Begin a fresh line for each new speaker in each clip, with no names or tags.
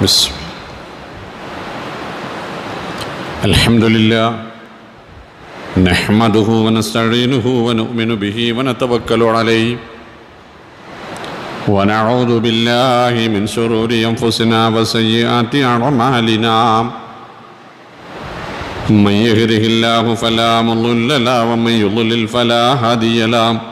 بسم. الحمد لله نحمده ونستعينه ونؤمن به ونتوكل عليه. ونعوذ بالله من شرور أنفسنا وسيئات أعمالنا. من يهده الله فلا مضل له ومن يضلل فلا هادي له.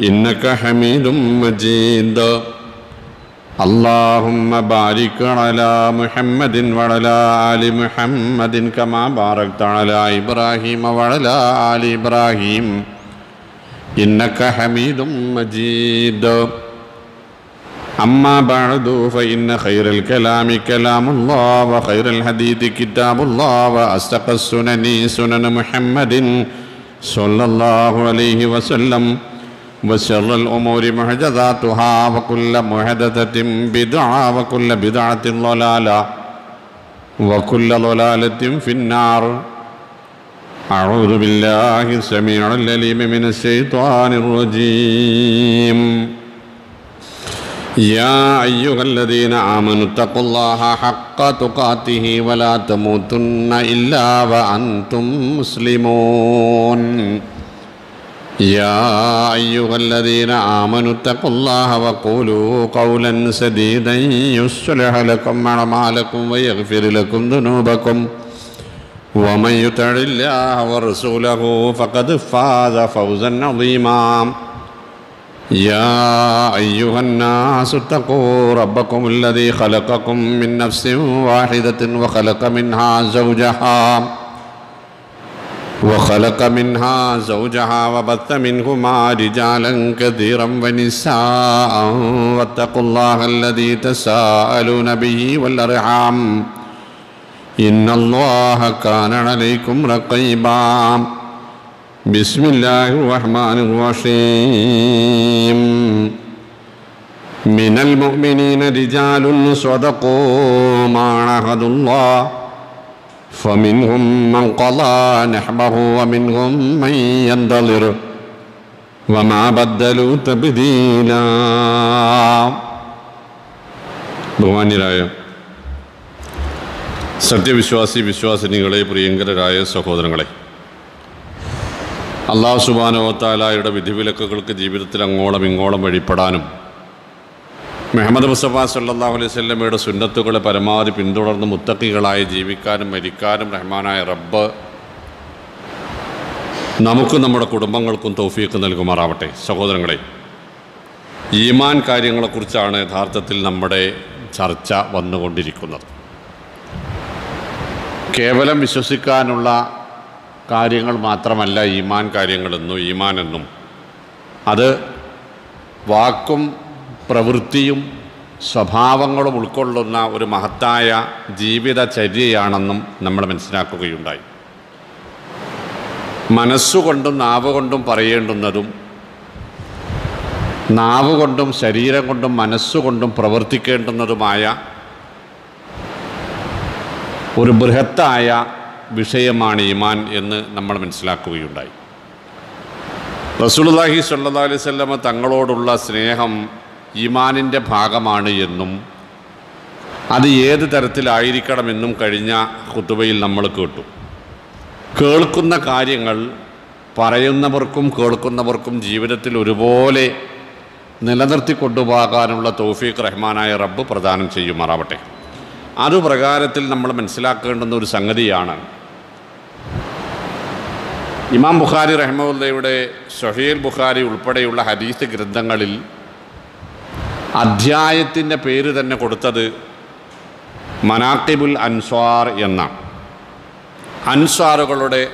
إنك حميد مجيد. اللهم بارك على محمد وعلى آل محمد كما باركت على إبراهيم وعلى آل إبراهيم. إنك حميد مجيد. أما بعد فإن خير الكلام كلام الله وخير الحديث كتاب الله وأصدق السنن سنن محمد صلى الله عليه وسلم. وشر الأمور محدثاتها وكل محدثة بدعة وكل بدعة ضلالة وكل ضلالة في النار. أعوذ بالله السميع العليم من الشيطان الرجيم. يا أيها الذين آمنوا اتقوا الله حق تقاته ولا تموتن إلا وأنتم مسلمون. يا أيها الذين آمنوا اتقوا الله وقولوا قولا سديدا يصلح لكم أعمالكم ويغفر لكم ذنوبكم. ومن يطع الله ورسوله فقد فاز فوزا عظيما. يا أيها الناس اتقوا ربكم الذي خلقكم من نفس واحدة وخلق منها زوجها. وخلق منها زوجها وبث منهما رجالا كثيرا ونساء. واتقوا الله الذي تساءلون به والأرحام. إن الله كان عليكم رقيبا. بسم الله الرحمن الرحيم. من المؤمنين رجال صدقوا ما عهدوا الله فمنهم من قضى نحبه ومنهم من ينتظر وما بدلوا تبديلا ബഹുമാന്യരായ സത്യവിശ്വാസി വിശ്വാസിനികളെ പ്രിയങ്കരായ സഹോദരങ്ങളെ അള്ളാഹു സുബാനോത്താലായുടെ വിധിവിലക്കുകൾക്ക് ജീവിതത്തിൽ അങ്ങോളം ഇങ്ങോളം വഴിപ്പെടാനും മുഹമ്മദ് മുസ്തഫ സല്ലാ അലൈഹി സ്വല്ലമയുടെ സുന്നത്തുകളെ പരമാവധി പിന്തുടർന്ന് മുത്തക്കികളായി ജീവിക്കാനും മരിക്കാനും റഹ്മാനായ റബ്ബ് നമുക്കും നമ്മുടെ കുടുംബങ്ങൾക്കും തൗഫീക്ക് നൽകുമാറാവട്ടെ. സഹോദരങ്ങളെ ഈമാൻ കാര്യങ്ങളെക്കുറിച്ചാണ് യഥാർത്ഥത്തിൽ നമ്മുടെ ചർച്ച വന്നുകൊണ്ടിരിക്കുന്നത്. കേവലം വിശ്വസിക്കാനുള്ള കാര്യങ്ങൾ മാത്രമല്ല ഈമാൻ കാര്യങ്ങളെന്നും ഈമാൻ എന്നും അത് വാക്കും പ്രവൃത്തിയും സ്വഭാവങ്ങളും ഉൾക്കൊള്ളുന്ന ഒരു മഹത്തായ ജീവിതചര്യയാണെന്നും നമ്മൾ മനസ്സിലാക്കുകയുണ്ടായി. മനസ്സുകൊണ്ടും നാവ് കൊണ്ടും പറയേണ്ടുന്നതും നാവ് കൊണ്ടും ശരീരം കൊണ്ടും മനസ്സുകൊണ്ടും പ്രവർത്തിക്കേണ്ടുന്നതുമായ ഒരു ബൃഹത്തായ വിഷയമാണ് ഈമാൻ എന്ന് നമ്മൾ മനസ്സിലാക്കുകയുണ്ടായി. റസൂലുള്ളാഹി സ്വല്ലല്ലാഹു അലൈഹി വസല്ലമ തങ്ങളോടുള്ള സ്നേഹം ഈമാനിന്റെ ഭാഗമാണ് എന്നും അത് ഏത് തരത്തിലായിരിക്കണമെന്നും കഴിഞ്ഞ കുത്തുബയിൽ നമ്മൾ കേട്ടു. കേൾക്കുന്ന കാര്യങ്ങൾ പറയുന്നവർക്കും കേൾക്കുന്നവർക്കും ജീവിതത്തിൽ ഒരുപോലെ നിലനിർത്തി കൊണ്ടുപോകാനുള്ള തൗഫീഖ് റഹ്മാനായ റബ്ബ് പ്രദാനം ചെയ്യുമാറാവട്ടെ. അതുപ്രകാരത്തിൽ നമ്മൾ മനസ്സിലാക്കേണ്ടുന്ന ഒരു സംഗതിയാണ്. ഇമാം ബുഖാരി റഹ്മുല്ലയുടെ ഷഹീൽ ബുഖാരി ഉൾപ്പെടെയുള്ള ഹദീസ് ഗ്രന്ഥങ്ങളിൽ അധ്യായത്തിന്റെ പേര് തന്നെ കൊടുത്തത് മനാക്കിബുൽ അൻസ്വാർ എന്നാണ്. അൻസ്വാറുകളുടെ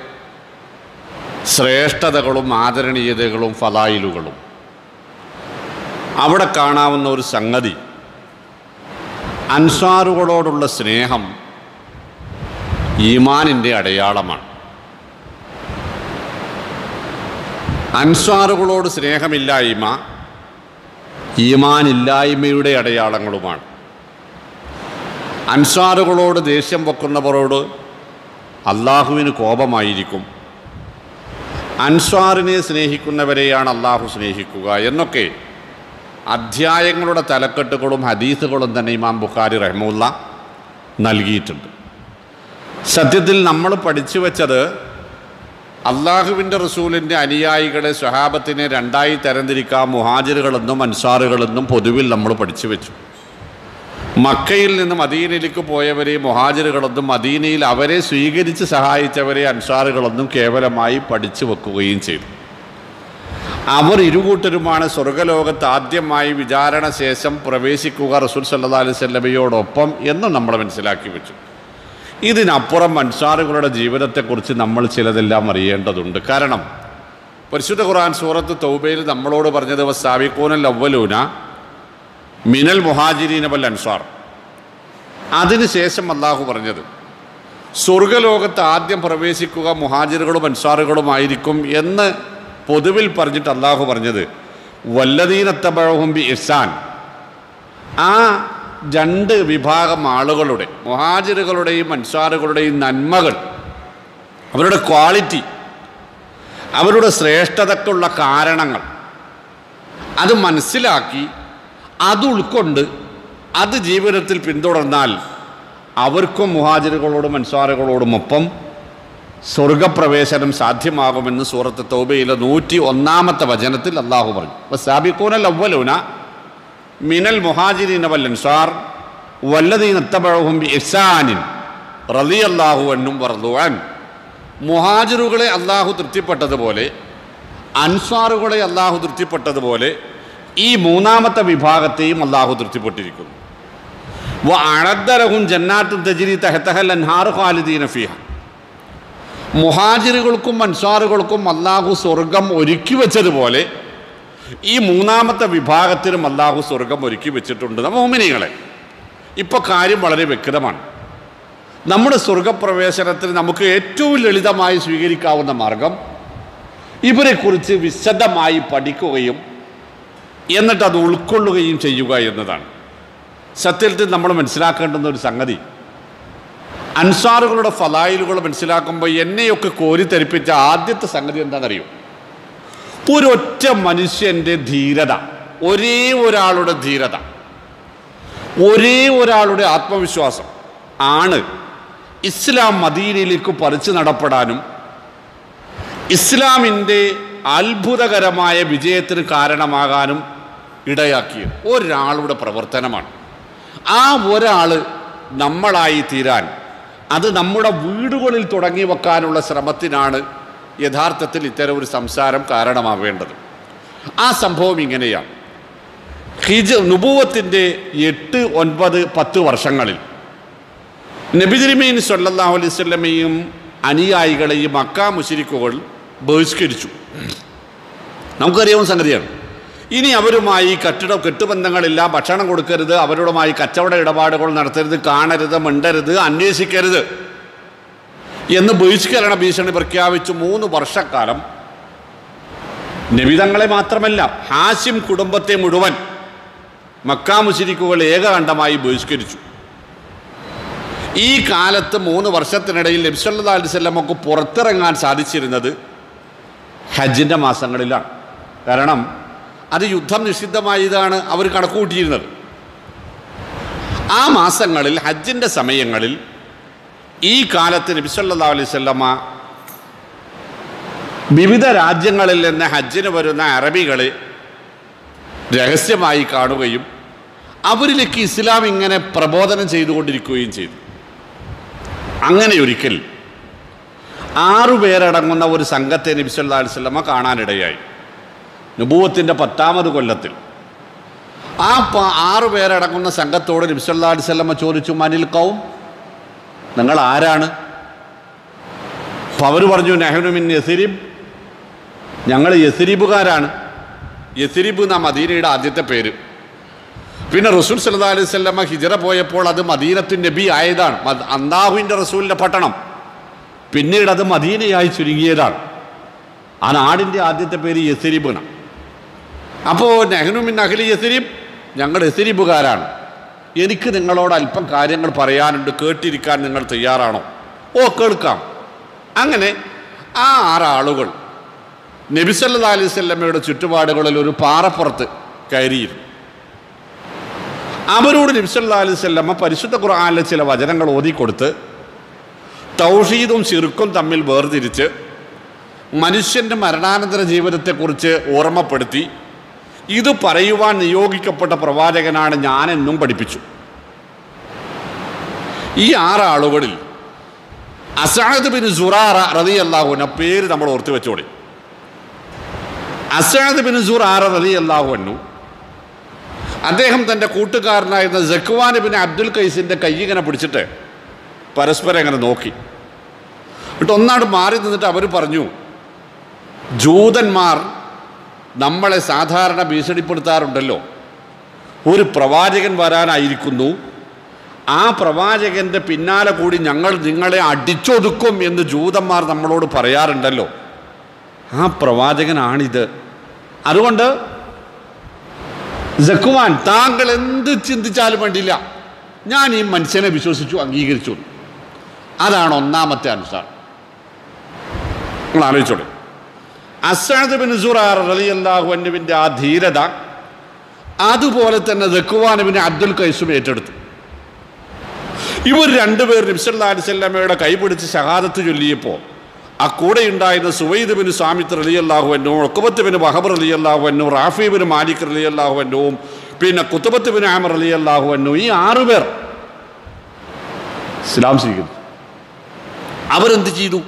ശ്രേഷ്ഠതകളും ആദരണീയതകളും ഫലായിലുകളും. അവിടെ കാണാവുന്ന ഒരു സംഗതി അൻസ്വാറുകളോടുള്ള സ്നേഹം ഈമാനിന്റെ അടയാളമാണ്. അൻസ്വാറുകളോട് സ്നേഹമില്ലായ്മ ഈമാനില്ലായ്മയുടെ അടയാളങ്ങളുമാണ്. അൻസാറുകളോട് ദേഷ്യം വെക്കുന്നവരോട് അള്ളാഹുവിന് കോപമായിരിക്കും. അൻസാറിനെ സ്നേഹിക്കുന്നവരെയാണ് അള്ളാഹു സ്നേഹിക്കുക എന്നൊക്കെ അധ്യായങ്ങളുടെ തലക്കെട്ടുകളും ഹദീസുകളും തന്നെ ഇമാം ബുഖാരി റഹ്മുല്ല നൽകിയിട്ടുണ്ട്. സത്യത്തിൽ നമ്മൾ പഠിച്ചു വെച്ചത് അള്ളാഹുവിന്റെ റസൂലിന്റെ അനുയായികളെ സ്വഹാബത്തിനെ രണ്ടായി തരംതിരിക്കാം മുഹാജിറുകളെന്നും അൻസാറുകളെന്നും പൊതുവിൽ നമ്മൾ പഠിച്ചു വെച്ചു. മക്കയിൽ നിന്ന് മദീനയിലേക്ക് പോയവരെ മുഹാജിറുകളെന്നും മദീനയിൽ അവരെ സ്വീകരിച്ച് സഹായിച്ചവരെ അൻസാറുകളെന്നും കേവലമായി പഠിച്ചു വെക്കുകയും ചെയ്തു. അവർ ഇരുകൂട്ടരുമാണ് സ്വർഗലോകത്ത് ആദ്യമായി വിചാരണ ശേഷം പ്രവേശിക്കുക റസൂൽ സല്ലാ അലൈവല്ലമയോടൊപ്പം എന്ന് എന്നും നമ്മൾ മനസ്സിലാക്കി വെച്ചു. ഇതിനപ്പുറം മൻസാറുകളുടെ ജീവിതത്തെക്കുറിച്ച് നമ്മൾ ചിലതെല്ലാം അറിയേണ്ടതുണ്ട്. കാരണം പരിശുദ്ധ ഖുർആൻ സൂറത്ത് തൗബയിൽ നമ്മളോട് പറഞ്ഞത് സാബിക്കൂനൽ അവലൂന മിനൽ മുഹാജിരീന വൽ അൻസാർ. അതിനുശേഷം അള്ളാഹു പറഞ്ഞത് സ്വർഗലോകത്ത് ആദ്യം പ്രവേശിക്കുക മുഹാജിറുകളും അൻസാറുകളുമായിരിക്കും എന്ന് പൊതുവിൽ പറഞ്ഞിട്ട് അള്ളാഹു പറഞ്ഞത് വല്ലതീനത്തപഴവും ബി ഇസാൻ ആ രണ്ട് വിഭാഗം ആളുകളുടെ മുഹാജിറുകളുടെയും അൻസാറുകളുടെയും നന്മകൾ അവരുടെ ക്വാളിറ്റി അവരുടെ ശ്രേഷ്ഠതക്കുള്ള കാരണങ്ങൾ അത് മനസ്സിലാക്കി അത് ഉൾക്കൊണ്ട് അത് ജീവിതത്തിൽ പിന്തുടർന്നാൽ അവർക്കും മുഹാജിറുകളോടും അൻസാറുകളോടും ഒപ്പം സ്വർഗപ്രവേശനം സാധ്യമാകുമെന്ന് സൂറത്ത് തൗബയിലെ നൂറ്റി ഒന്നാമത്തെ വചനത്തിൽ അള്ളാഹു പറഞ്ഞു. അപ്പോൾ സാബിക്കൂനൽ അവലൂന മിനൽ മുഹാജിദീൻ വൽ അൻസാർ വല്ലതീൻ റലി അള്ളാഹു എന്നും വർദ്ദുവാൻ മുഹാജിറുകളെ അള്ളാഹു തൃപ്തിപ്പെട്ടതുപോലെ അൻസാറുകളെ അള്ളാഹു തൃപ്തിപ്പെട്ടതുപോലെ ഈ മൂന്നാമത്തെ വിഭാഗത്തെയും അള്ളാഹു തൃപ്തിപ്പെട്ടിരിക്കുന്നു. വ അഴദ്ദലഹും തജിരി തഹത്തഹൽ അൻഹാർ ഖാലിദീന ഫിഹ. മുഹാജിറുകൾക്കും അൻസാറുകൾക്കും അള്ളാഹു സ്വർഗം ഒരുക്കി വെച്ചതുപോലെ ഈ മൂന്നാമത്തെ വിഭാഗത്തിനും അള്ളാഹു സ്വർഗം ഒരുക്കി വെച്ചിട്ടുണ്ട്. മോമിനികളെ ഇപ്പോൾ കാര്യം വളരെ വ്യക്തമാണ്. നമ്മുടെ സ്വർഗപ്രവേശനത്തിന് നമുക്ക് ഏറ്റവും ലളിതമായി സ്വീകരിക്കാവുന്ന മാർഗം ഇവരെക്കുറിച്ച് വിശദമായി പഠിക്കുകയും എന്നിട്ട് അത് ഉൾക്കൊള്ളുകയും ചെയ്യുക എന്നതാണ്. സത്യത്തിൽ നമ്മൾ മനസ്സിലാക്കേണ്ടുന്ന ഒരു സംഗതി അൻസാറുകളുടെ ഫലായിലുകൾ മനസ്സിലാക്കുമ്പോൾ എന്നെയൊക്കെ കോരിത്തെരിപ്പിച്ച ആദ്യത്തെ സംഗതി എന്താണെന്നറിയോ? ഒരൊറ്റ മനുഷ്യന്റെ ധീരത ഒരേ ഒരാളുടെ ധീരത ഒരേ ഒരാളുടെ ആത്മവിശ്വാസം ആണ് ഇസ്ലാം മദീനയിലേക്ക് പറിച്ചു നടപ്പെടാനും ഇസ്ലാമിന്റെ അത്ഭുതകരമായ വിജയത്തിന് കാരണമാകാനും ഇടയാക്കിയത് ഒരാളുടെ പ്രവർത്തനമാണ്. ആ ഒരാൾ നമ്മളായി തീരാൻ അത് നമ്മുടെ വീടുകളിൽ തുടങ്ങി വെക്കാനുള്ള ശ്രമത്തിനാണ് യഥാർത്ഥത്തിൽ ഇത്തരം ഒരു സംസാരം കാരണമാവേണ്ടത്. ആ സംഭവം ഇങ്ങനെയാണ്. ഹിജ് നുപൂവത്തിന്റെ എട്ട് ഒൻപത് പത്ത് വർഷങ്ങളിൽ നബിതിരിമീൻ സല്ലാഹു അലൈഹി സ്വല്ലമയും അനുയായികളെയും മക്ക മുശിരിക്കുകൾ ബഹിഷ്കരിച്ചു. നമുക്കറിയാവുന്ന സംഗതിയാണ്. ഇനി അവരുമായി കെട്ടിട കെട്ടുബന്ധങ്ങളില്ല ഭക്ഷണം കൊടുക്കരുത് അവരുമായി കച്ചവട ഇടപാടുകൾ നടത്തരുത് കാണരുത് മിണ്ടരുത് അന്വേഷിക്കരുത്. എന്ന് ബഹിഷ്കരണ ഭീഷണി പ്രഖ്യാപിച്ചു മൂന്ന് വർഷക്കാലം. നബിതങ്ങളെ മാത്രമല്ല ഹാഷിം കുടുംബത്തെ മുഴുവൻ മക്കാമുശിരിക്കുകൾ ഏകകണ്ഠമായി ബഹിഷ്കരിച്ചു. ഈ കാലത്ത് മൂന്ന് വർഷത്തിനിടയിൽ നബ്സല്ലാ അലിസ്വല്ലമക്ക് പുറത്തിറങ്ങാൻ സാധിച്ചിരുന്നത് ഹജ്ജിന്റെ മാസങ്ങളിലാണ്. കാരണം അത് യുദ്ധം നിഷിദ്ധമായതാണ് അവർ കണക്കുകൂട്ടിയിരുന്നത്. ആ മാസങ്ങളിൽ ഹജ്ജിന്റെ സമയങ്ങളിൽ ഈ കാലത്ത് നബിസല്ലാ അലൈവല്ലമ്മ വിവിധ രാജ്യങ്ങളിൽ നിന്ന് ഹജ്ജിന് വരുന്ന അറബികളെ രഹസ്യമായി കാണുകയും അവരിലേക്ക് ഇസ്ലാം ഇങ്ങനെ പ്രബോധനം ചെയ്തുകൊണ്ടിരിക്കുകയും ചെയ്തു. അങ്ങനെ ഒരിക്കൽ ആറുപേരടങ്ങുന്ന ഒരു സംഘത്തെ നബിസല്ലാ അലിസ്ലമ കാണാനിടയായി. നുബൂവത്തിന്റെ പത്താമത് കൊല്ലത്തിൽ. ആ ആറുപേരടങ്ങുന്ന സംഘത്തോട് നബിസല്ലാ അലിസ്ലമ ചോദിച്ചു മനിൽ കൗം നിങ്ങൾ ആരാണ് അപ്പം അവർ പറഞ്ഞു നെഹ്റുമിൻ യസിരിബ്. ഞങ്ങൾ യസിരിബുകാരാണ്. യസിരിബ് എന്ന മദീനയുടെ ആദ്യത്തെ പേര്. പിന്നെ റസൂൽ സല്ലാ അലൈഹി സ്വല്ലമ്മ ഹിജറ പോയപ്പോൾ അത് മദീനത്തു നബി ആയതാണ്. അന്താഹുവിന്റെ റസൂലിന്റെ പട്ടണം. പിന്നീട് അത് മദീനയായി ചുരുങ്ങിയതാണ്. ആ നാടിന്റെ ആദ്യത്തെ പേര് യസരിബാണ് അപ്പോൾ നെഹ്നുമിൻ അഖിലി യസിരിബ് ഞങ്ങൾ യസരിബുകാരാണ്. എനിക്ക് നിങ്ങളോട് അല്പം കാര്യങ്ങൾ പറയാനുണ്ട് കേട്ടിരിക്കാൻ നിങ്ങൾ തയ്യാറാണോ? ഓ കേൾക്കാം. അങ്ങനെ ആ ആറാളുകൾ നബിസല്ലാ അലൈഹി സ്വല്ലമ്മയുടെ ചുറ്റുപാടുകളിൽ ഒരു പാറപ്പുറത്ത് കയറിയിരുന്നു. അവരോട് നബിസല്ലാ അലൈഹി സ്വല്ലമ്മ പരിശുദ്ധ ഖുർആാനിലെ ചില വചനങ്ങൾ ഓതിക്കൊടുത്ത് തൗഷീദും ശിർക്കും തമ്മിൽ വേർതിരിച്ച് മനുഷ്യന്റെ മരണാനന്തര ജീവിതത്തെക്കുറിച്ച് ഓർമ്മപ്പെടുത്തി ഇത് പറയുവാൻ നിയോഗിക്കപ്പെട്ട പ്രവാചകനാണ് ഞാനെന്നും പഠിപ്പിച്ചു. ഈ ആറാളുകളിൽ അസാദ് ബിൻ സുറാറ റതി അള്ളാഹുന പേര് നമ്മൾ ഓർത്ത് വെച്ചോടി അസാദ് ബിൻ സുറാറ റതി അള്ളാഹുനു അദ്ദേഹം തന്റെ കൂട്ടുകാരനായിരുന്ന ജക്വാൻ ബിൻ അബ്ദുൽ കൈസിന്റെ കൈ ഇങ്ങനെ പിടിച്ചിട്ട് പരസ്പരം അങ്ങനെ നോക്കി. എന്നിട്ട് ഒന്നാട് മാറി നിന്നിട്ട് അവർ പറഞ്ഞു ജൂതന്മാർ നമ്മളെ സാധാരണ ഭീഷണിപ്പെടുത്താറുണ്ടല്ലോ. ഒരു പ്രവാചകൻ വരാനായിരിക്കുന്നു. ആ പ്രവാചകന്റെ പിന്നാലെ കൂടി ഞങ്ങൾ നിങ്ങളെ അടിച്ചൊതുക്കും എന്ന് ജൂതന്മാർ നമ്മളോട് പറയാറുണ്ടല്ലോ. ആ പ്രവാചകനാണിത്. അതുകൊണ്ട് ജക്കുവാൻ താങ്കൾ എന്ത് ചിന്തിച്ചാലും വേണ്ടിയില്ല. ഞാൻ ഈ മനുഷ്യനെ വിശ്വസിച്ചു അംഗീകരിച്ചു. അതാണ് ഒന്നാമത്തെ അനുസാരം. നിങ്ങൾ ആലോചിച്ചോളൂ. അസാദ് ബിൻ സുറാർ റളിയല്ലാഹു അൻഹുവിന്റെ ആ ധീരത അതുപോലെ തന്നെ ദക്കുവാനുവിനെ അബ്ദുൽ കൈസും ഏറ്റെടുത്തു. ഇവർ രണ്ടുപേർ നബ്സല്ലാ അലിസ്വല്ലമ്മയുടെ കൈപിടിച്ച് ഷഹാദത്ത് ചൊല്ലിയപ്പോൾ ആ കൂടെ ഉണ്ടായിരുന്ന സുവൈദ് ബിൻ സാമിത്ത് റലി അള്ളാഹു എന്നും ഒക്കുബത്ത് ബിൻ വഹബർ അലി അള്ളാഹു റാഫി ബിൻ മാലിക് റലി അള്ളാഹു പിന്നെ കുത്തുബത്ത് ബിൻ ആമർ അലി അള്ളാഹു എന്നും ഈ ആറുപേർ ഇസ്ലാം സ്വീകരിച്ചു. അവരെന്ത് ചെയ്തു?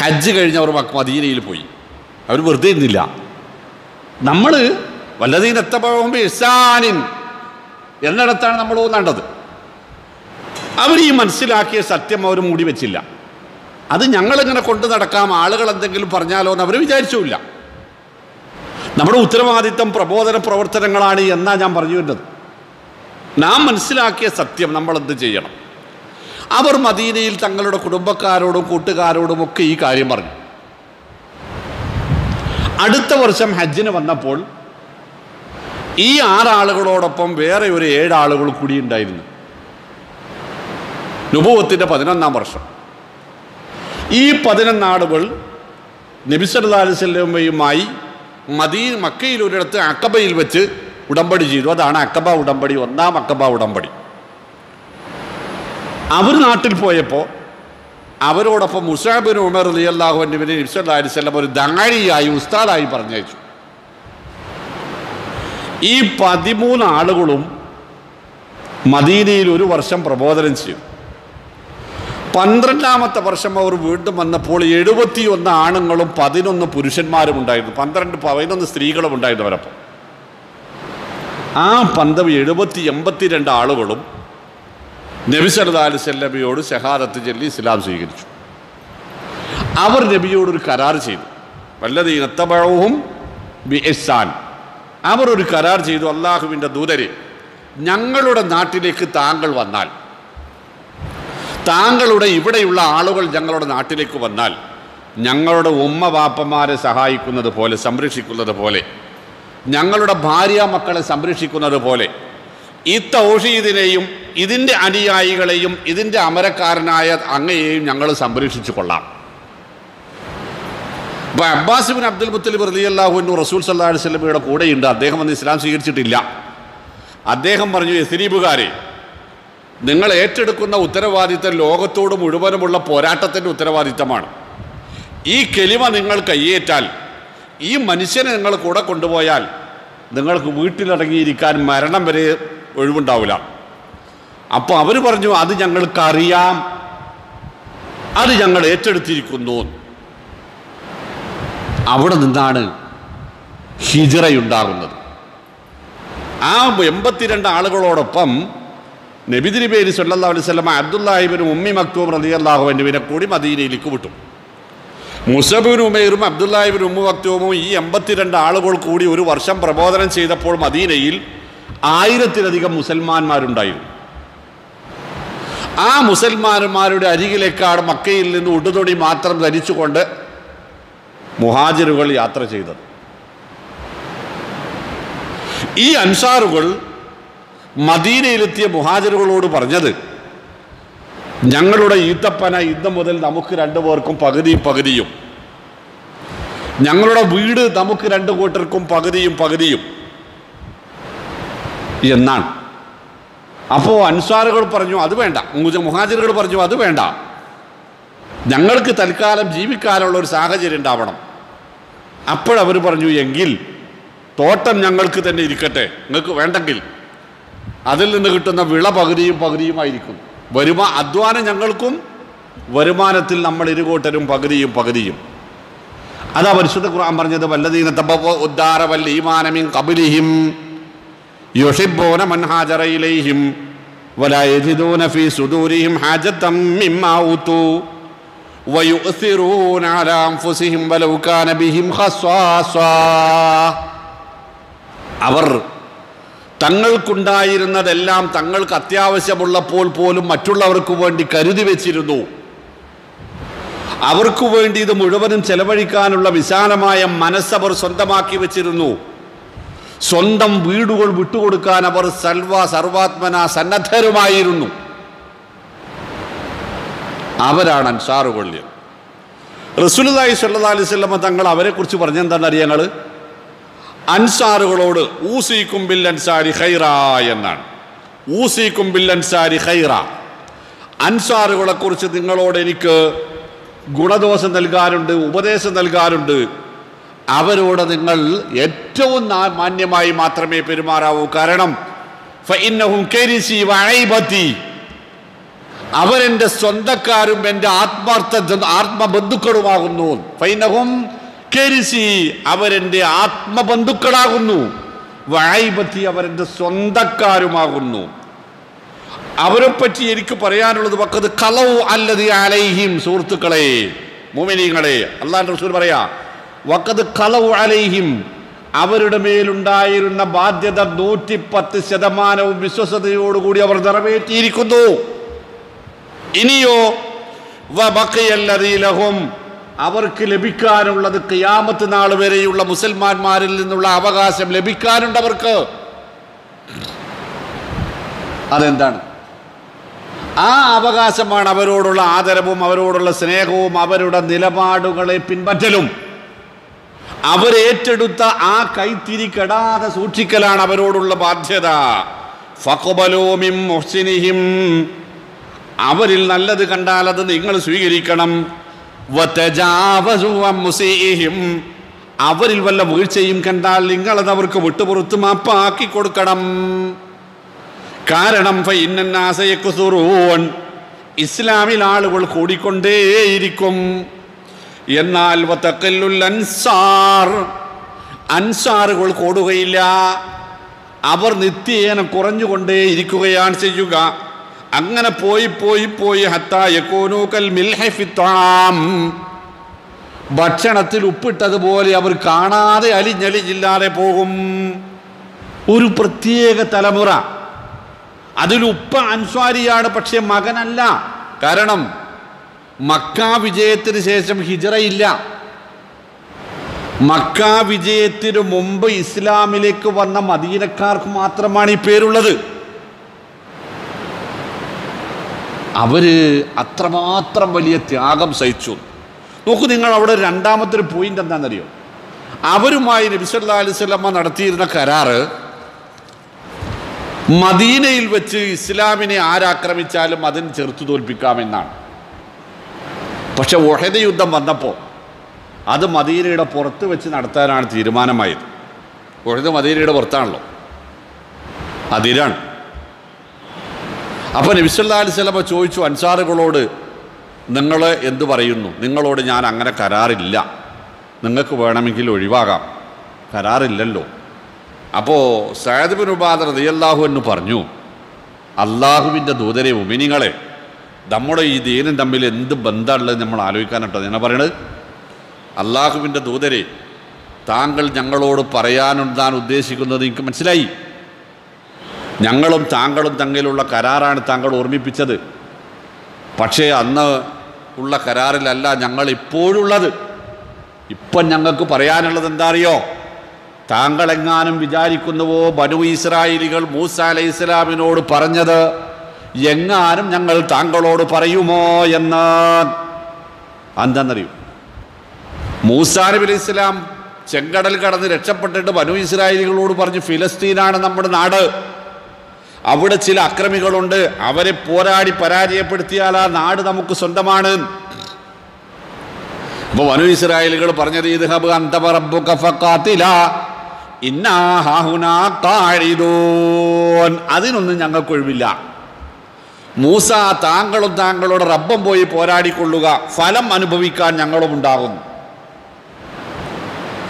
ഹജ്ജ് കഴിഞ്ഞ് അവർ മദീനയിൽ പോയി. അവർ വെറുതെ ഇരുന്നില്ല. നമ്മൾ വല്ലതീനത്തപ്പഴും ഇസാനിൻ എന്നിടത്താണ് നമ്മൾ ഓന്നേണ്ടത് അവർ ഈ മനസ്സിലാക്കിയ സത്യം അവർ മൂടി വെച്ചില്ല. അത് ഞങ്ങളിങ്ങനെ കൊണ്ടു നടക്കാം ആളുകൾ എന്തെങ്കിലും പറഞ്ഞാലോ എന്ന് അവർ വിചാരിച്ചില്ല നമ്മുടെ ഉത്തരവാദിത്തം പ്രബോധന പ്രവർത്തനങ്ങളാണ് എന്നാ ഞാൻ പറഞ്ഞു വരുന്നത്. നാം മനസ്സിലാക്കിയ സത്യം നമ്മൾ എന്ത് ചെയ്യണം? അവർ മദീനയിൽ തങ്ങളുടെ കുടുംബക്കാരോടും കൂട്ടുകാരോടും ഒക്കെ ഈ കാര്യം പറഞ്ഞു. അടുത്ത വർഷം ഹജ്ജിന് വന്നപ്പോൾ ഈ ആറാളുകളോടൊപ്പം വേറെ ഒരു ഏഴാളുകൾ കൂടി ഉണ്ടായിരുന്നു. നുഭവത്തിന്റെ പതിനൊന്നാം വർഷം. ഈ പതിനൊന്നാളുകൾ നബിസല്ലാ അലിസ്വല്ലമ്മയുമായി മദീ മക്കയിൽ ഒരിടത്ത് അക്കബയിൽ വെച്ച് ഉടമ്പടി ചെയ്തു. അതാണ് അക്കബ ഉടമ്പടി ഒന്നാം അക്കബ ഉടമ്പടി. അവർ നാട്ടിൽ പോയപ്പോൾ അവരോടൊപ്പം മുസാബിൻ ഉമർ അലി അള്ളാഹു എന്നിവരെ നബ്സല്ലാ അലിസ്വല്ലം ഒരു ദാരിയായി ഉസ്താദായി പറഞ്ഞയച്ചു. ഈ പതിമൂന്ന് ആളുകളും മദീനയിൽ ഒരു വർഷം പ്രബോധനം ചെയ്തു. പന്ത്രണ്ടാമത്തെ വർഷം അവർ വീണ്ടും വന്നപ്പോൾ എഴുപത്തിയൊന്ന് ആണുങ്ങളും പതിനൊന്ന് പുരുഷന്മാരും ഉണ്ടായിരുന്നു. പന്ത്രണ്ട് പതിനൊന്ന് സ്ത്രീകളും ഉണ്ടായിരുന്നു അവരപ്പം. ആ പന്തം എഴുപത്തി എൺപത്തിരണ്ട് ആളുകളും നബി സല്ലല്ലാഹു അലൈഹി വസല്ലമയോട് ഷഹാദത്ത് ചൊല്ലി ഇസ്ലാം സ്വീകരിച്ചു. അവർ നബിയോട് ഒരു കരാർ ചെയ്തു. വല്ലതീനത്തബഴവും ബി എസാൻ അവർ ഒരു കരാർ ചെയ്തു അള്ളാഹുവിന്റെ ദൂതരെ ഞങ്ങളുടെ നാട്ടിലേക്ക് താങ്കൾ വന്നാൽ താങ്കളുടെ ഇവിടെയുള്ള ആളുകൾ ഞങ്ങളുടെ നാട്ടിലേക്ക് വന്നാൽ ഞങ്ങളുടെ ഉമ്മ വാപ്പന്മാരെ സഹായിക്കുന്നത് പോലെ സംരക്ഷിക്കുന്നത് പോലെ ഞങ്ങളുടെ ഭാര്യ മക്കളെ സംരക്ഷിക്കുന്നത് പോലെ ഈ തൗഷീദിനെയും ഇതിന്റെ അനുയായികളെയും ഇതിന്റെ അമരക്കാരനായ അങ്ങയെയും ഞങ്ങൾ സംരക്ഷിച്ചു കൊള്ളാം. അപ്പോൾ അബ്ബാസ് ബിൻ അബ്ദുൽ മുത്തലിബ് റലിയല്ലാഹുവിനു റസൂൽ സല്ലാ അലൈഹി സ്വലമയുടെ കൂടെയുണ്ട്. അദ്ദേഹം വന്ന് ഇസ്ലാം സ്വീകരിച്ചിട്ടില്ല. അദ്ദേഹം പറഞ്ഞു എസ്രീബുകാരെ നിങ്ങൾ ഏറ്റെടുക്കുന്ന ഉത്തരവാദിത്തം ലോകത്തോട് മുഴുവനുമുള്ള പോരാട്ടത്തിന്റെ ഉത്തരവാദിത്തമാണ്. ഈ കെലിമ നിങ്ങൾ കയ്യേറ്റാൽ ഈ മനുഷ്യനെ നിങ്ങൾ കൂടെ കൊണ്ടുപോയാൽ നിങ്ങൾക്ക് വീട്ടിലടങ്ങിയിരിക്കാൻ മരണം വരെ ഒഴിവുണ്ടാവില്ല. അപ്പോൾ അവർ പറഞ്ഞു അത് ഞങ്ങൾക്കറിയാം. അത് ഞങ്ങൾ ഏറ്റെടുത്തിരിക്കുന്നു. അവിടെ നിന്നാണ് ഹിജറയുണ്ടാകുന്നത്. ആ എൺപത്തിരണ്ട് ആളുകളോടൊപ്പം നബിദിനി പേര് സല്ലാ അലൈഹി സ്വലം അബ്ദുല്ലാഹിബിനും ഉമ്മി മക്തൂബ് റലിയല്ലാഹു എന്നിവനെ കൂടി മദീനയിലേക്ക് വിട്ടു. മുസബിൻ ഉമേറും അബ്ദുല്ലാഹിബിൻ ഉമ്മു മക്തൂമും ഈ എൺപത്തിരണ്ട് ആളുകൾ കൂടി ഒരു വർഷം പ്രബോധനം ചെയ്തപ്പോൾ മദീനയിൽ ആയിരത്തിലധികം മുസൽമാന്മാരുണ്ടായിരുന്നു ആ മുസൽമാന്മാരുടെ അരികിലേക്കാണ് മക്കയിൽ നിന്ന് ഉടുതൊടി മാത്രം ധരിച്ചുകൊണ്ട് മുഹാജിറുകൾ യാത്ര ചെയ്തത്. ഈ അൻസാറുകൾ മദീനയിലെത്തിയ മുഹാജിറുകളോട് പറഞ്ഞത് ഞങ്ങളുടെ ഈത്തപ്പന ഇന്ന് മുതൽ നമുക്ക് രണ്ടു പേർക്കും പകുതിയും പകുതിയും. ഞങ്ങളുടെ വീട് നമുക്ക് രണ്ടു കൂട്ടർക്കും പകുതിയും പകുതിയും. എന്നാണ്. അപ്പോൾ അൻസാറുകൾ പറഞ്ഞു അത് വേണ്ട. മുഹാജിറുകൾ പറഞ്ഞു അത് വേണ്ട. ഞങ്ങൾക്ക് തൽക്കാലം ജീവിക്കാനുള്ള ഒരു സാഹചര്യം ഉണ്ടാവണം. അപ്പോഴവർ പറഞ്ഞു എങ്കിൽ തോട്ടം ഞങ്ങൾക്ക് തന്നെ ഇരിക്കട്ടെ. നിങ്ങൾക്ക് വേണ്ടെങ്കിൽ അതിൽ നിന്ന് കിട്ടുന്ന വിള പകുതിയും പകുതിയുമായിരിക്കും. വരുമാ അധ്വാനം ഞങ്ങൾക്കും വരുമാനത്തിൽ നമ്മൾ ഇരുകൂട്ടരും പകുതിയും പകുതിയും. അതാ പരിശുദ്ധ ഖുർആൻ പറഞ്ഞത് വല്ലദീന തബവ്വ ഉദ്ദാര വൽ ഈമാനമിൻ ഖബലിഹിം. യുഹിബ്ബൂന മൻ ഹാജറ ഫി സുദൂരിഹിം ഹാജത്തം മിമ്മാ ഊതു വയുഅ്സിറൂന അലാ അൻഫുസിഹിം വലൗ കാന ബിഹിം ഖസ്വാസ. അവർ തങ്ങൾക്കുണ്ടായിരുന്നതെല്ലാം തങ്ങൾക്ക് അത്യാവശ്യമുള്ളപ്പോൾ പോലും മറ്റുള്ളവർക്ക് വേണ്ടി കരുതി വെച്ചിരുന്നു. അവർക്കു വേണ്ടി ഇത് മുഴുവനും ചെലവഴിക്കാനുള്ള വിശാലമായ മനസ്സവർ സ്വന്തമാക്കി വെച്ചിരുന്നു. സ്വന്തം വീടുകൾ വിട്ടുകൊടുക്കാൻ അവർ സർവ സർവാത്മന സന്നദ്ധരുമായിരുന്നു. അവരാണ് അൻസാറുകൊള്ളിയത് റസൂലുള്ളാഹി സ്വല്ലല്ലാഹി അലൈഹി തങ്ങൾ അവരെക്കുറിച്ച് പറഞ്ഞെന്താണ് അറിയാം ഞങ്ങൾ അൻസാറുകളോട് ഊസീക്കും ബിൽ അൻസാരി ഹൈറ എന്നാണ്. ഊസീക്കും ബിൽ അൻസാരി ഹൈറ അൻസാറുകളെ കുറിച്ച് നിങ്ങളോട് എനിക്ക് ഗുണദോഷം നൽകാറുണ്ട് ഉപദേശം നൽകാറുണ്ട് അവരോട് നിങ്ങൾ ഏറ്റവും മാന്യമായി മാത്രമേ പെരുമാറാവൂ. കാരണം അവരെന്റെ സ്വന്തക്കാരും എന്റെ ആത്മാർത്ഥ ആത്മബന്ധുക്കളുമാകുന്നു. ഫൈനഹും കെരിസി അവരെന്റെ ആത്മബന്ധുക്കളാകുന്നു. വായ്പത്തി അവരെന്റെ സ്വന്തക്കാരുമാകുന്നു. അവരെ പറ്റി എനിക്ക് പറയാനുള്ളത് വക്കത് കളവ് അല്ലതി അലൈഹിം. സുഹൃത്തുക്കളെ മോമിനിങ്ങളെ അള്ളാഹ് റസൂൽ പറയാ വക്കത് കളവ് അലൈഹിം. അവരുടെ മേലുണ്ടായിരുന്ന ബാധ്യത നൂറ്റിപ്പത്ത് ശതമാനവും വിശ്വസതയോടുകൂടി അവർ നിറവേറ്റിയിരിക്കുന്നു. ഇനിയോ വബഖിയല്ലദീലഹും അവർക്ക് ലഭിക്കാനുള്ളത് ക്യാമത്ത് നാൾ വരെയുള്ള മുസൽമാന്മാരിൽ നിന്നുള്ള അവകാശം ലഭിക്കാനുണ്ട് അവർക്ക്. അതെന്താണ്? ആ അവകാശമാണ് അവരോടുള്ള ആദരവും അവരോടുള്ള സ്നേഹവും അവരുടെ നിലപാടുകളെ പിൻപറ്റലും. അവരേറ്റെടുത്ത ആ കൈത്തിരി കെടാതെ സൂക്ഷിക്കലാണ് അവരോടുള്ള ബാധ്യത. ഫഖബലൂമിം മുഹ്സിനിഹിം. അവരിൽ നല്ലത് കണ്ടാൽ അത് നിങ്ങൾ സ്വീകരിക്കണം. അവരിൽ വല്ല വീഴ്ചയും കണ്ടാൽ നിങ്ങളത് അവർക്ക് വിട്ടുപുറത്ത് മാപ്പാക്കി കൊടുക്കണം. കാരണം ഇസ്ലാമിൽ ആളുകൾ കൂടിക്കൊണ്ടേയിരിക്കും. എന്നാൽ അൻസാർ അൻസാറുകൾ കൂടുകയില്ല അവർ നിത്യേന കുറഞ്ഞുകൊണ്ടേ ഇരിക്കുകയാണ് ചെയ്യുക. അങ്ങനെ പോയി പോയി പോയി ഹത്തായക്കോനൂക്കൽ മിൽഹഫിത്താം ഭക്ഷണത്തിൽ ഉപ്പിട്ടതുപോലെ അവർ കാണാതെ അലിഞ്ഞലിഞ്ഞില്ലാതെ പോകും. ഒരു പ്രത്യേക തലമുറ. അതിലുപ്പ അൻസ്വാരിയാണ് പക്ഷെ മകനല്ല. കാരണം മക്ക വിജയത്തിന് ശേഷം ഹിജറയില്ല മക്ക വിജയത്തിനു മുമ്പ് ഇസ്ലാമിലേക്ക് വന്ന മദീനക്കാർക്ക് മാത്രമാണ് ഈ പേരുള്ളത്. അവർ അത്രമാത്രം വലിയ ത്യാഗം സഹിച്ചു. നോക്കൂ നിങ്ങൾ അവിടെ രണ്ടാമത്തെ ഒരു പോയിന്റ് എന്താണെന്നറിയോ? അവരുമായി നബിസല്ലാ അലിസ്വല്ലമ്മ നടത്തിയിരുന്ന കരാറ് മദീനയിൽ വെച്ച് ഇസ്ലാമിനെ ആരാക്രമിച്ചാലും അതിന് ചെറുത്തു തോൽപ്പിക്കാമെന്നാണ്. പക്ഷെ ഒഹദ യുദ്ധം വന്നപ്പോൾ അത് മദീനയുടെ പുറത്ത് വെച്ച് നടത്താനാണ് തീരുമാനമായത്. ഒഹദ മദീനയുടെ പുറത്താണല്ലോ. അതിരാണ് അപ്പോൾ നബിസല്ലാ അലിസ്ലമ ചോദിച്ചു അൻസാറുകളോട് നിങ്ങൾ എന്തു പറയുന്നു? നിങ്ങളോട് ഞാൻ അങ്ങനെ കരാറില്ല. നിങ്ങൾക്ക് വേണമെങ്കിൽ ഒഴിവാകാം. കരാറില്ലല്ലോ. അപ്പോൾ സയദ് ബിൻ ഉബാദർ റളിയല്ലാഹു എന്ന് പറഞ്ഞു അള്ളാഹുവിന്റെ ദൂതരെ ഉമിനിങ്ങളെ നമ്മുടെ ഈ ദീനും തമ്മിൽ എന്ത് ബന്ധമുള്ളത് നമ്മൾ ആലോചിക്കാനട്ടോ. ഞാൻ പറയണത്? അള്ളാഹുവിന്റെ ദൂതരെ താങ്കൾ ഞങ്ങളോട് പറയാനുണ്ടാൻ ഉദ്ദേശിക്കുന്നത് എനിക്ക് മനസ്സിലായി. ഞങ്ങളും താങ്കളും തമ്മിലുള്ള കരാറാണ് താങ്കൾ ഓർമ്മിപ്പിച്ചത്. പക്ഷേ അന്ന് ഉള്ള കരാറിലല്ല ഞങ്ങൾ ഇപ്പോഴുള്ളത്. ഇപ്പം ഞങ്ങൾക്ക് പറയാനുള്ളത് എന്താ അറിയോ താങ്കളെങ്ങാനും വിചാരിക്കുന്നുവോ ബനു ഇസ്രായേലികൾ മൂസ അലൈഹി ഇസ്ലാമിനോട് പറഞ്ഞത്? എങ്ങാനും ഞങ്ങൾ താങ്കളോട് പറയുമോ എന്ന് അന്തെന്നറിയും മൂസാ നബി അലൈഹി ഇസ്ലാം ചെങ്കടൽ കടന്ന് രക്ഷപ്പെട്ടിട്ട് വനു ഇസ്രായേലികളോട് പറഞ്ഞു ഫിലസ്തീനാണ് നമ്മുടെ നാട്. അവിടെ ചില അക്രമികളുണ്ട്. അവരെ പോരാടി പരാജയപ്പെടുത്തിയാൽ ആ നാട് നമുക്ക് സ്വന്തമാണ്. അപ്പൊ വനു ഇസ്രായേലുകൾ പറഞ്ഞത് ഇത് ഹബ് അന്തപറബുക കഫക്കാത്തില അതിനൊന്നും ഞങ്ങൾക്ക് ഒഴിവില്ല. മൂസ താങ്കളും താങ്കളുടെ റബ്ബം പോയി പോരാടിക്കൊള്ളുക. ഫലം അനുഭവിക്കാൻ ഞങ്ങളും ഉണ്ടാകുന്നു.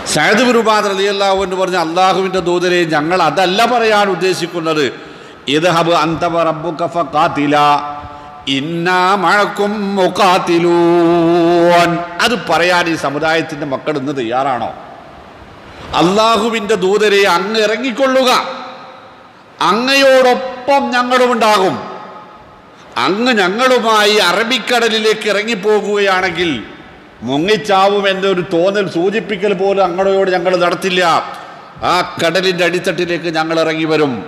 സയദ് ബിറുബാദ് റളിയല്ലാഹു എന്ന് പറഞ്ഞ അള്ളാഹുവിന്റെ ദൂതരെ ഞങ്ങൾ അതല്ല പറയാൻ ഉദ്ദേശിക്കുന്നത്. ഇത് ഹബ് അന്തവ റബ്ബുക ഫഖാതില ഇന്നാ മഴക്കും മുഖാത്തിലൂൻ അത് പറയാൻ ഈ സമുദായത്തിന്റെ മക്കൾ ഇന്ന് തയ്യാറാണോ? അള്ളാഹുവിന്റെ ദൂതരെ അങ്ങ് ഇറങ്ങിക്കൊള്ളുക. അങ്ങയോടൊപ്പം ഞങ്ങളുമുണ്ടാകും അങ്ങ് ഞങ്ങളുമായി അറബിക്കടലിലേക്ക് ഇറങ്ങിപ്പോകുകയാണെങ്കിൽ മുങ്ങിച്ചാവും എന്നൊരു തോന്നൽ സൂചിപ്പിക്കൽ പോലും അങ്ങയോട് ഞങ്ങൾ നടത്തില്ല. ആ കടലിന്റെ അടിത്തട്ടിലേക്ക് ഞങ്ങൾ ഇറങ്ങി വരും.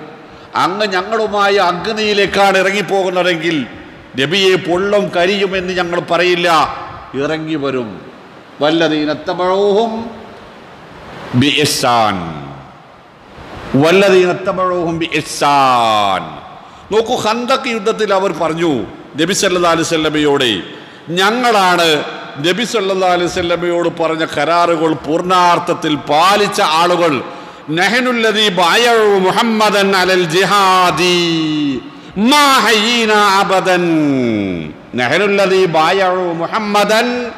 അങ്ങ് ഞങ്ങളുമായി അഗ്നിയിലേക്കാണ് ഇറങ്ങിപ്പോകുന്നതെങ്കിൽ നബിയെ പൊള്ളും കരിയും എന്ന് ഞങ്ങൾ പറയില്ല. ഇറങ്ങി വരും. ബി ഇഹ്സാൻ നോക്കൂ ഹന്തക്ക് യുദ്ധത്തിൽ അവർ പറഞ്ഞു നബി സല്ലാ അലുസല്ലമയോടെ ഞങ്ങളാണ് നബി സല്ലാ അലുസല്ലമയോട് പറഞ്ഞ കരാറുകൾ പൂർണാർത്ഥത്തിൽ പാലിച്ച ആളുകൾ. മുഹമ്മദൻ അലൽ ജിഹാദി മുഹമ്മദൻ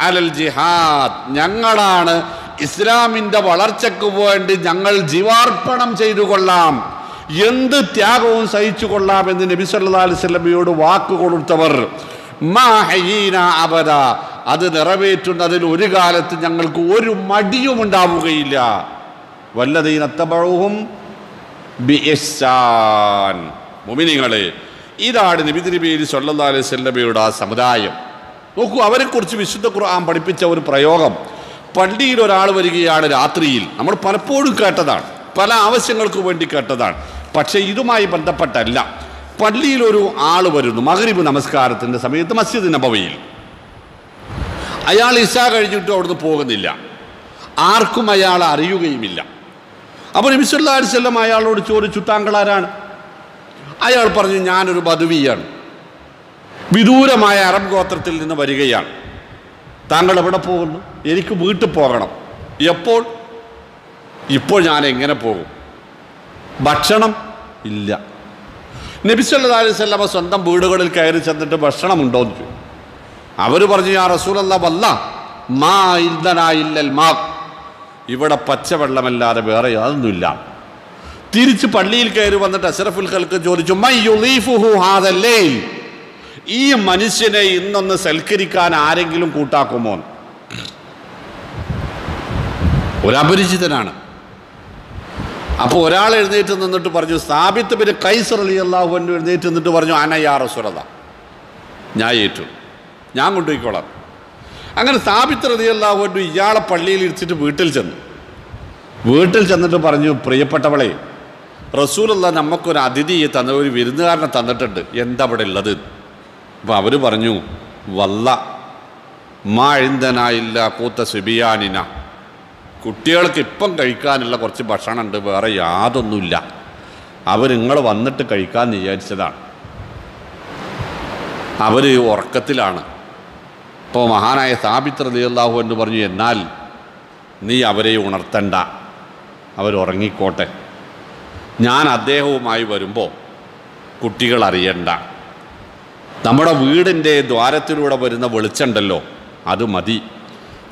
അലൽ ജിഹാദ്. ഞങ്ങളാണ് ഇസ്ലാമിന്റെ വളർച്ചയ്ക്ക് വേണ്ടി ഞങ്ങൾ ജീവാർപ്പണം ചെയ്തു കൊള്ളാം എന്ത് ത്യാഗവും സഹിച്ചു കൊള്ളാമെന്ന് നബി സല്ലാ അലൈഹി സ്വലമയോട് വാക്ക് കൊടുത്തവർ. അബദ. അത് നിറവേറ്റുന്നതിൽ ഒരു കാലത്ത് ഞങ്ങൾക്ക് ഒരു മടിയും ഉണ്ടാവുകയില്ല. വല്ലതീനത്തും മുമിനിങ്ങളെ ഇതാണ് നബി തിരുമേനി അലൈഹി വസല്ലമയുടെ ആ സമുദായം. നോക്കൂ അവരെക്കുറിച്ച് വിശുദ്ധ ഖുർആൻ പഠിപ്പിച്ച ഒരു പ്രയോഗം. പള്ളിയിൽ ഒരാൾ വരികയാണ് രാത്രിയിൽ. നമ്മൾ പലപ്പോഴും കേട്ടതാണ്. പല ആവശ്യങ്ങൾക്ക് വേണ്ടി കേട്ടതാണ്. പക്ഷേ ഇതുമായി ബന്ധപ്പെട്ടല്ല. പള്ളിയിൽ ഒരു ആൾ വരുന്നു മഗ്രിബ് നമസ്കാരത്തിന്റെ സമയത്ത് മസ്ജിദ് നബവയിൽ. അയാൾ ഇഷ കഴിഞ്ഞിട്ട് അവിടുന്ന് പോകുന്നില്ല. ആർക്കും അയാൾ അറിയുകയുമില്ല. അപ്പോൾ നബിസ്വല്ലാ അലിസ്വല്ലം അയാളോട് ചോദിച്ചു താങ്കൾ ആരാണ്? അയാൾ പറഞ്ഞു ഞാനൊരു ബദുവിയാണ് വിദൂരമായ അറബ് ഗോത്രത്തിൽ നിന്ന് വരികയാണ്. താങ്കൾ എവിടെ പോകുന്നു? എനിക്ക് വീട്ടിൽ പോകണം. എപ്പോൾ? ഇപ്പോൾ ഞാൻ എങ്ങനെ പോകും? ഭക്ഷണം ഇല്ല. നബി സല്ലല്ലാഹു അലൈഹി വസല്ലമ സ്വന്തം വീടുകളിൽ കയറി ചെന്നിട്ട് ഭക്ഷണമുണ്ടോ എന്ന് ചോദിച്ചു. അവർ പറഞ്ഞു ആ റസൂലല്ല വല്ല. മാ ഇന്ധനായില്ല മാ. ഇവിടെ പച്ചവെള്ളമല്ലാതെ വേറെ യാതൊന്നുമില്ല. തിരിച്ച് പള്ളിയിൽ കയറി വന്നിട്ട് അഷറഫുൽ ഖൽക്ക് ചോദിച്ചു ഈ മനുഷ്യനെ ഇന്നൊന്ന് സൽക്കരിക്കാൻ ആരെങ്കിലും കൂട്ടാക്കുമോ എന്ന്. അപ്പോൾ ഒരാൾ എഴുന്നേറ്റ് നിന്നിട്ട് പറഞ്ഞു സ്ഥാപിത്ത് പിന്നെ കൈസർ അലി അള്ളാഹു എന്ന് എഴുന്നേറ്റ് നിന്നിട്ട് പറഞ്ഞു അനയാ റസുറത ഞാൻ ഏറ്റു ഞാൻ കൊണ്ടുപോയിക്കോളാം. അങ്ങനെ സ്ഥാപിത്ത് അലി അള്ളാഹു എന്ന് ഇയാളെ പള്ളിയിൽ ഇരിച്ചിട്ട് വീട്ടിൽ ചെന്നു. വീട്ടിൽ ചെന്നിട്ട് പറഞ്ഞു പ്രിയപ്പെട്ടവളെ റസൂലുള്ള നമുക്കൊരു അതിഥിയെ തന്ന ഒരു വിരുന്നുകാരനെ തന്നിട്ടുണ്ട് എന്താ അവിടെ ഉള്ളത്? അപ്പോൾ അവർ പറഞ്ഞു വല്ല മാ എഴുന്തനായില്ല കൂത്ത സുബിയാനിന. കുട്ടികൾക്ക് ഇപ്പം കഴിക്കാനുള്ള കുറച്ച് ഭക്ഷണമുണ്ട് വേറെ യാതൊന്നുമില്ല. അവർ നിങ്ങൾ വന്നിട്ട് കഴിക്കാൻ വിചാരിച്ചതാണ്. അവർ ഉറക്കത്തിലാണ്. ഇപ്പോൾ മഹാനായ സാബിത്ര റളിയല്ലാഹു എന്ന് പറഞ്ഞു എന്നാൽ നീ അവരെ ഉണർത്തണ്ട. അവരുറങ്ങിക്കോട്ടെ ഞാൻ അദ്ദേഹവുമായി വരുമ്പോൾ കുട്ടികൾ അറിയണ്ട. നമ്മുടെ വീടിന്റെ ദ്വാരത്തിലൂടെ വരുന്ന വെളിച്ചമുണ്ടല്ലോ അത് മതി.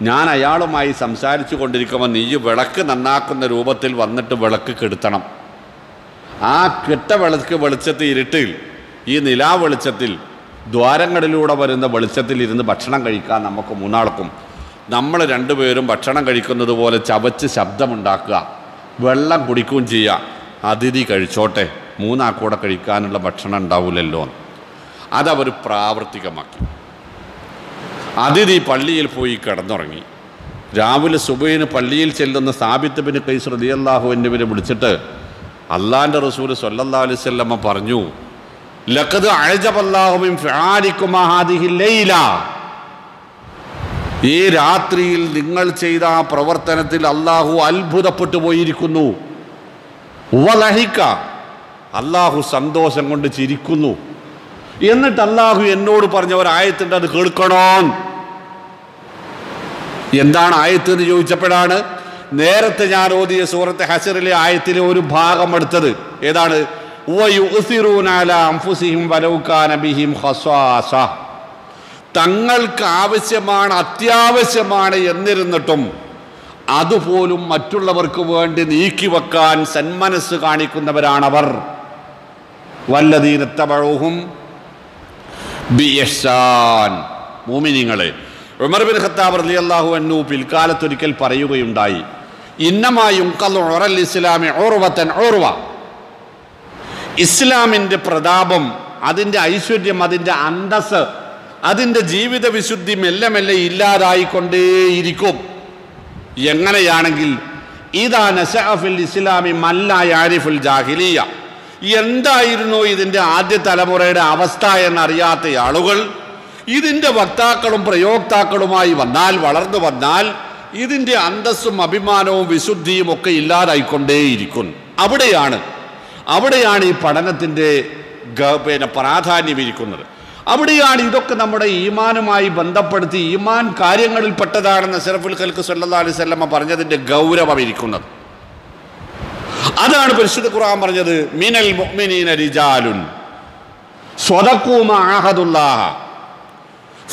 ഞാൻ അയാളുമായി സംസാരിച്ചു കൊണ്ടിരിക്കുമ്പോൾ നീ വിളക്ക് നന്നാക്കുന്ന രൂപത്തിൽ വന്നിട്ട് വിളക്ക് കെടുത്തണം. ആ കെട്ട വിളക്ക് വെളിച്ചത്തിൽ ഇരുട്ടിൽ ഈ നിലാ വെളിച്ചത്തിൽ ദ്വാരങ്ങളിലൂടെ വരുന്ന വെളിച്ചത്തിൽ ഇരുന്ന് ഭക്ഷണം കഴിക്കാൻ നമുക്ക് മൂന്നാൾക്കും. നമ്മൾ രണ്ടുപേരും ഭക്ഷണം കഴിക്കുന്നത് പോലെ ചവച്ച് ശബ്ദമുണ്ടാക്കുക. വെള്ളം കുടിക്കുകയും ചെയ്യുക. അതിഥി കഴിച്ചോട്ടെ മൂന്നാക്കൂടെ കഴിക്കാനുള്ള ഭക്ഷണം ഉണ്ടാവില്ലല്ലോ അതവർ പ്രാവർത്തികമാക്കി. അതിഥി പള്ളിയിൽ പോയി കിടന്നുറങ്ങി. രാവിലെ സുബൈന് പള്ളിയിൽ ചെല്ലുന്ന സാബിത്ത് ബിൻ കൈസ് റളിയല്ലാഹു എന്നിവരെ വിളിച്ചിട്ട് അള്ളാന്റെ റസൂൽ സൊല്ലാ അലൈഹി വസല്ലമ പറഞ്ഞു ലഖദ് അഴജബല്ലാഹു മിൻ ഫിആലികുമാ ഹാദിഹി ഈ രാത്രിയിൽ നിങ്ങൾ ചെയ്ത ആ പ്രവർത്തനത്തിൽ അള്ളാഹു അത്ഭുതപ്പെട്ടു പോയിരിക്കുന്നു. അള്ളാഹു സന്തോഷം കൊണ്ട് ചിരിക്കുന്നു. എന്നിട്ട് അള്ളാഹു എന്നോട് പറഞ്ഞ ഒരായത്തിന്റെ അത് കേൾക്കണോ? എന്താണ് ആയത്ത് എന്ന് ചോദിച്ചപ്പോഴാണ് നേരത്തെ ഞാൻ ഓതിയ സൂറത്ത് ഹസറിലെ ആയത്തിലെ ഒരു ഭാഗം എടുത്തത്. ഏതാണ്. തങ്ങൾക്ക് ആവശ്യമാണ് അത്യാവശ്യമാണ് എന്നിരുന്നിട്ടും അതുപോലും മറ്റുള്ളവർക്ക് വേണ്ടി നീക്കിവെക്കാൻ സന്മനസ് കാണിക്കുന്നവരാണവർ. വല്ലതീനത്തവഴുഹും ബിയഷാൻ മൂമിനിങ്ങളെ ഉമർ ബിൻ ഖത്താബ് റളിയല്ലാഹു അന്നു പിൽക്കാലത്തൊരിക്കൽ പറയുകയുണ്ടായി ഇന്നമായും ഉറൽ ഇസ്ലാമി ഓർവത്തൻ ഓർവ ഇസ്ലാമിന്റെ പ്രതാപം അതിന്റെ ഐശ്വര്യം അതിന്റെ അന്തസ് അതിന്റെ ജീവിത വിശുദ്ധി മെല്ലെ മെല്ലെ ഇല്ലാതായിക്കൊണ്ടേയിരിക്കും. എങ്ങനെയാണെങ്കിൽ ഇതാ നസഫിൽ ഇസ്ലാമി മല്ല യാരിഫുൽ ജാഹിലിയ. എന്തായിരുന്നു ഇതിന്റെ ആദ്യ തലമുറയുടെ അവസ്ഥ എന്നറിയാത്ത ആളുകൾ ഇതിന്റെ വക്താക്കളും പ്രയോക്താക്കളുമായി വന്നാൽ വളർന്നു വന്നാൽ ഇതിന്റെ അന്തസ്സും അഭിമാനവും വിശുദ്ധിയും ഒക്കെ ഇല്ലാതായിക്കൊണ്ടേയിരിക്കും. അവിടെയാണ് അവിടെയാണ് ഈ പഠനത്തിന്റെ പിന്നെ പ്രാധാന്യം ഇരിക്കുന്നത്. അവിടെയാണ് ഇതൊക്കെ നമ്മുടെ ഈമാനുമായി ബന്ധപ്പെടുത്തി ഈമാൻ കാര്യങ്ങളിൽപ്പെട്ടതാണെന്ന് സെറഫുൽ ഖൽക്ക് സല്ലാ അലൈഹി സ്വല്ലമ്മ പറഞ്ഞതിന്റെ ഗൗരവം ഇരിക്കുന്നത്. അതാണ് പരിശുദ്ധ ഖുർആൻ പറഞ്ഞത് മിനൽ മുഅ്മിനീന റിജാലുൻ. സ്വദഖൂ മാ ആഹദുല്ലാഹ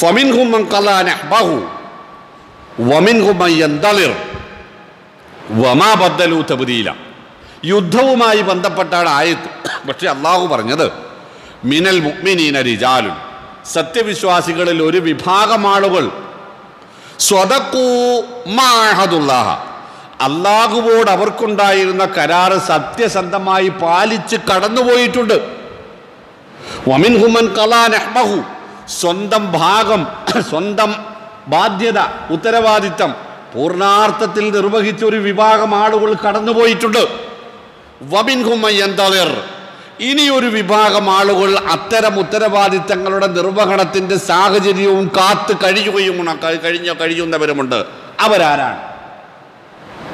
ഫമിൻഹും മൻ ഖലാ നഹ്ബഹു വമിൻഹും മൻ യന്തളിർ വമാ ബദ്ദലു തബ്ദീല യുദ്ധവുമായി ബന്ധപ്പെട്ടാണ് ആയത്ത് പക്ഷെ അള്ളാഹു പറഞ്ഞത് മിനൽ മുഅ്മിനീന റിജാലുൻ. സത്യവിശ്വാസികളിൽ ഒരു വിഭാഗം ആളുകൾ സ്വതക്കൂമാഹദുല്ലാഹ അള്ളാഹുവോട് അവർക്കുണ്ടായിരുന്ന കരാറ് സത്യസന്ധമായി പാലിച്ച് കടന്നുപോയിട്ടുണ്ട്. വമിൻ ഹുമൻ കലാനഹ്മഹു സ്വന്തം ഭാഗം സ്വന്തം ബാധ്യത ഉത്തരവാദിത്തം പൂർണാർത്ഥത്തിൽ നിർവഹിച്ച ഒരു വിഭാഗം ആളുകൾ കടന്നുപോയിട്ടുണ്ട്. വമിൻ ഹുമയ്യന്തളിർ ഇനി ഒരു വിഭാഗം ആളുകൾ അത്തരം ഉത്തരവാദിത്തങ്ങളുടെ നിർവഹണത്തിന്റെ സാഹചര്യവും കാത്ത് കഴിയുകയും കഴിഞ്ഞ കഴിയുന്നവരുമുണ്ട്. അവരാരാണ്?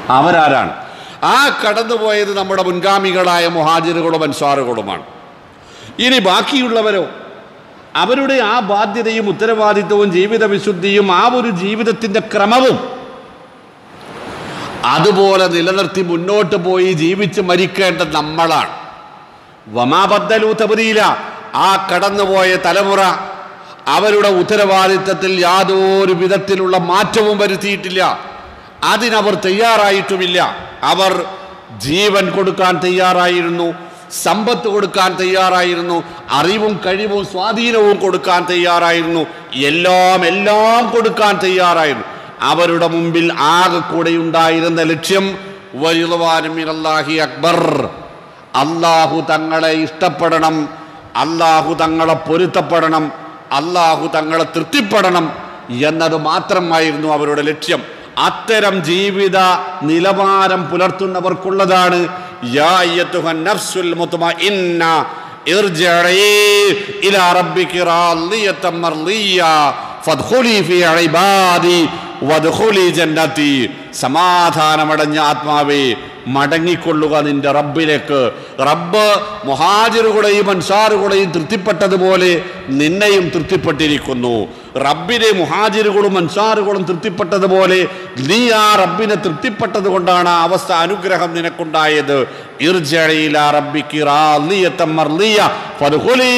അവരാരാണ്? ആ കടന്നുപോയത് നമ്മുടെ മുൻഗാമികളായ മുഹാജിറുകളും അൻസാറുകളുമാണ് ഇനി ബാക്കിയുള്ളവരോ? അവരുടെ ആ ബാധ്യതയും ഉത്തരവാദിത്വവും ജീവിത വിശുദ്ധിയും ആ ഒരു ജീവിതത്തിന്റെ ക്രമവും അതുപോലെ നിലനിർത്തി മുന്നോട്ട് പോയി ജീവിച്ച് മരിക്കേണ്ട നമ്മളാണ്. വമാബദ്ദലു തബരീല ആ കടന്നുപോയ തലമുറ അവരുടെ ഉത്തരവാദിത്തത്തിൽ യാതൊരു വിധത്തിലുള്ള മാറ്റവും വരുത്തിയിട്ടില്ല. അതിനവർ തയ്യാറായിട്ടുമില്ല. അവർ ജീവൻ കൊടുക്കാൻ തയ്യാറായിരുന്നു. സമ്പത്ത് കൊടുക്കാൻ തയ്യാറായിരുന്നു. അറിവും കഴിവും സ്വാധീനവും കൊടുക്കാൻ തയ്യാറായിരുന്നു. എല്ലാം എല്ലാം കൊടുക്കാൻ തയ്യാറായിരുന്നു. അവരുടെ മുമ്പിൽ ആകെ കൂടെ ഉണ്ടായിരുന്ന ലക്ഷ്യം വലിയവാനുമിനല്ലാഹി അക്ബർ. അള്ളാഹു തങ്ങളെ ഇഷ്ടപ്പെടണം. അള്ളാഹു തങ്ങളെ പൊരുത്തപ്പെടണം. അള്ളാഹു തങ്ങളെ തൃപ്തിപ്പെടണം എന്നത് മാത്രമായിരുന്നു അവരുടെ ലക്ഷ്യം. അത്തരം ജീവിത നിലവാരം പുലർത്തുന്നവർക്കുള്ളതാണ് യാ സമാധാനമടഞ്ഞ ആത്മാവേ മടങ്ങിക്കൊള്ളുക നിന്റെ റബ്ബിലേക്ക്. റബ്ബ് മുഹാജിറുകളെയും അൻസാറുകളെയും തൃപ്തിപ്പെട്ടതുപോലെ നിന്നെയും തൃപ്തിപ്പെട്ടിരിക്കുന്നു. റബ്ബിനെ മുഹാജിറുകളും അൻസാറുകളും തൃപ്തിപ്പെട്ടതുപോലെ നീ ആ റബ്ബിനെ തൃപ്തിപ്പെട്ടത് കൊണ്ടാണ് ആ അവസ്ഥ അനുഗ്രഹം നിനക്കുണ്ടായത്.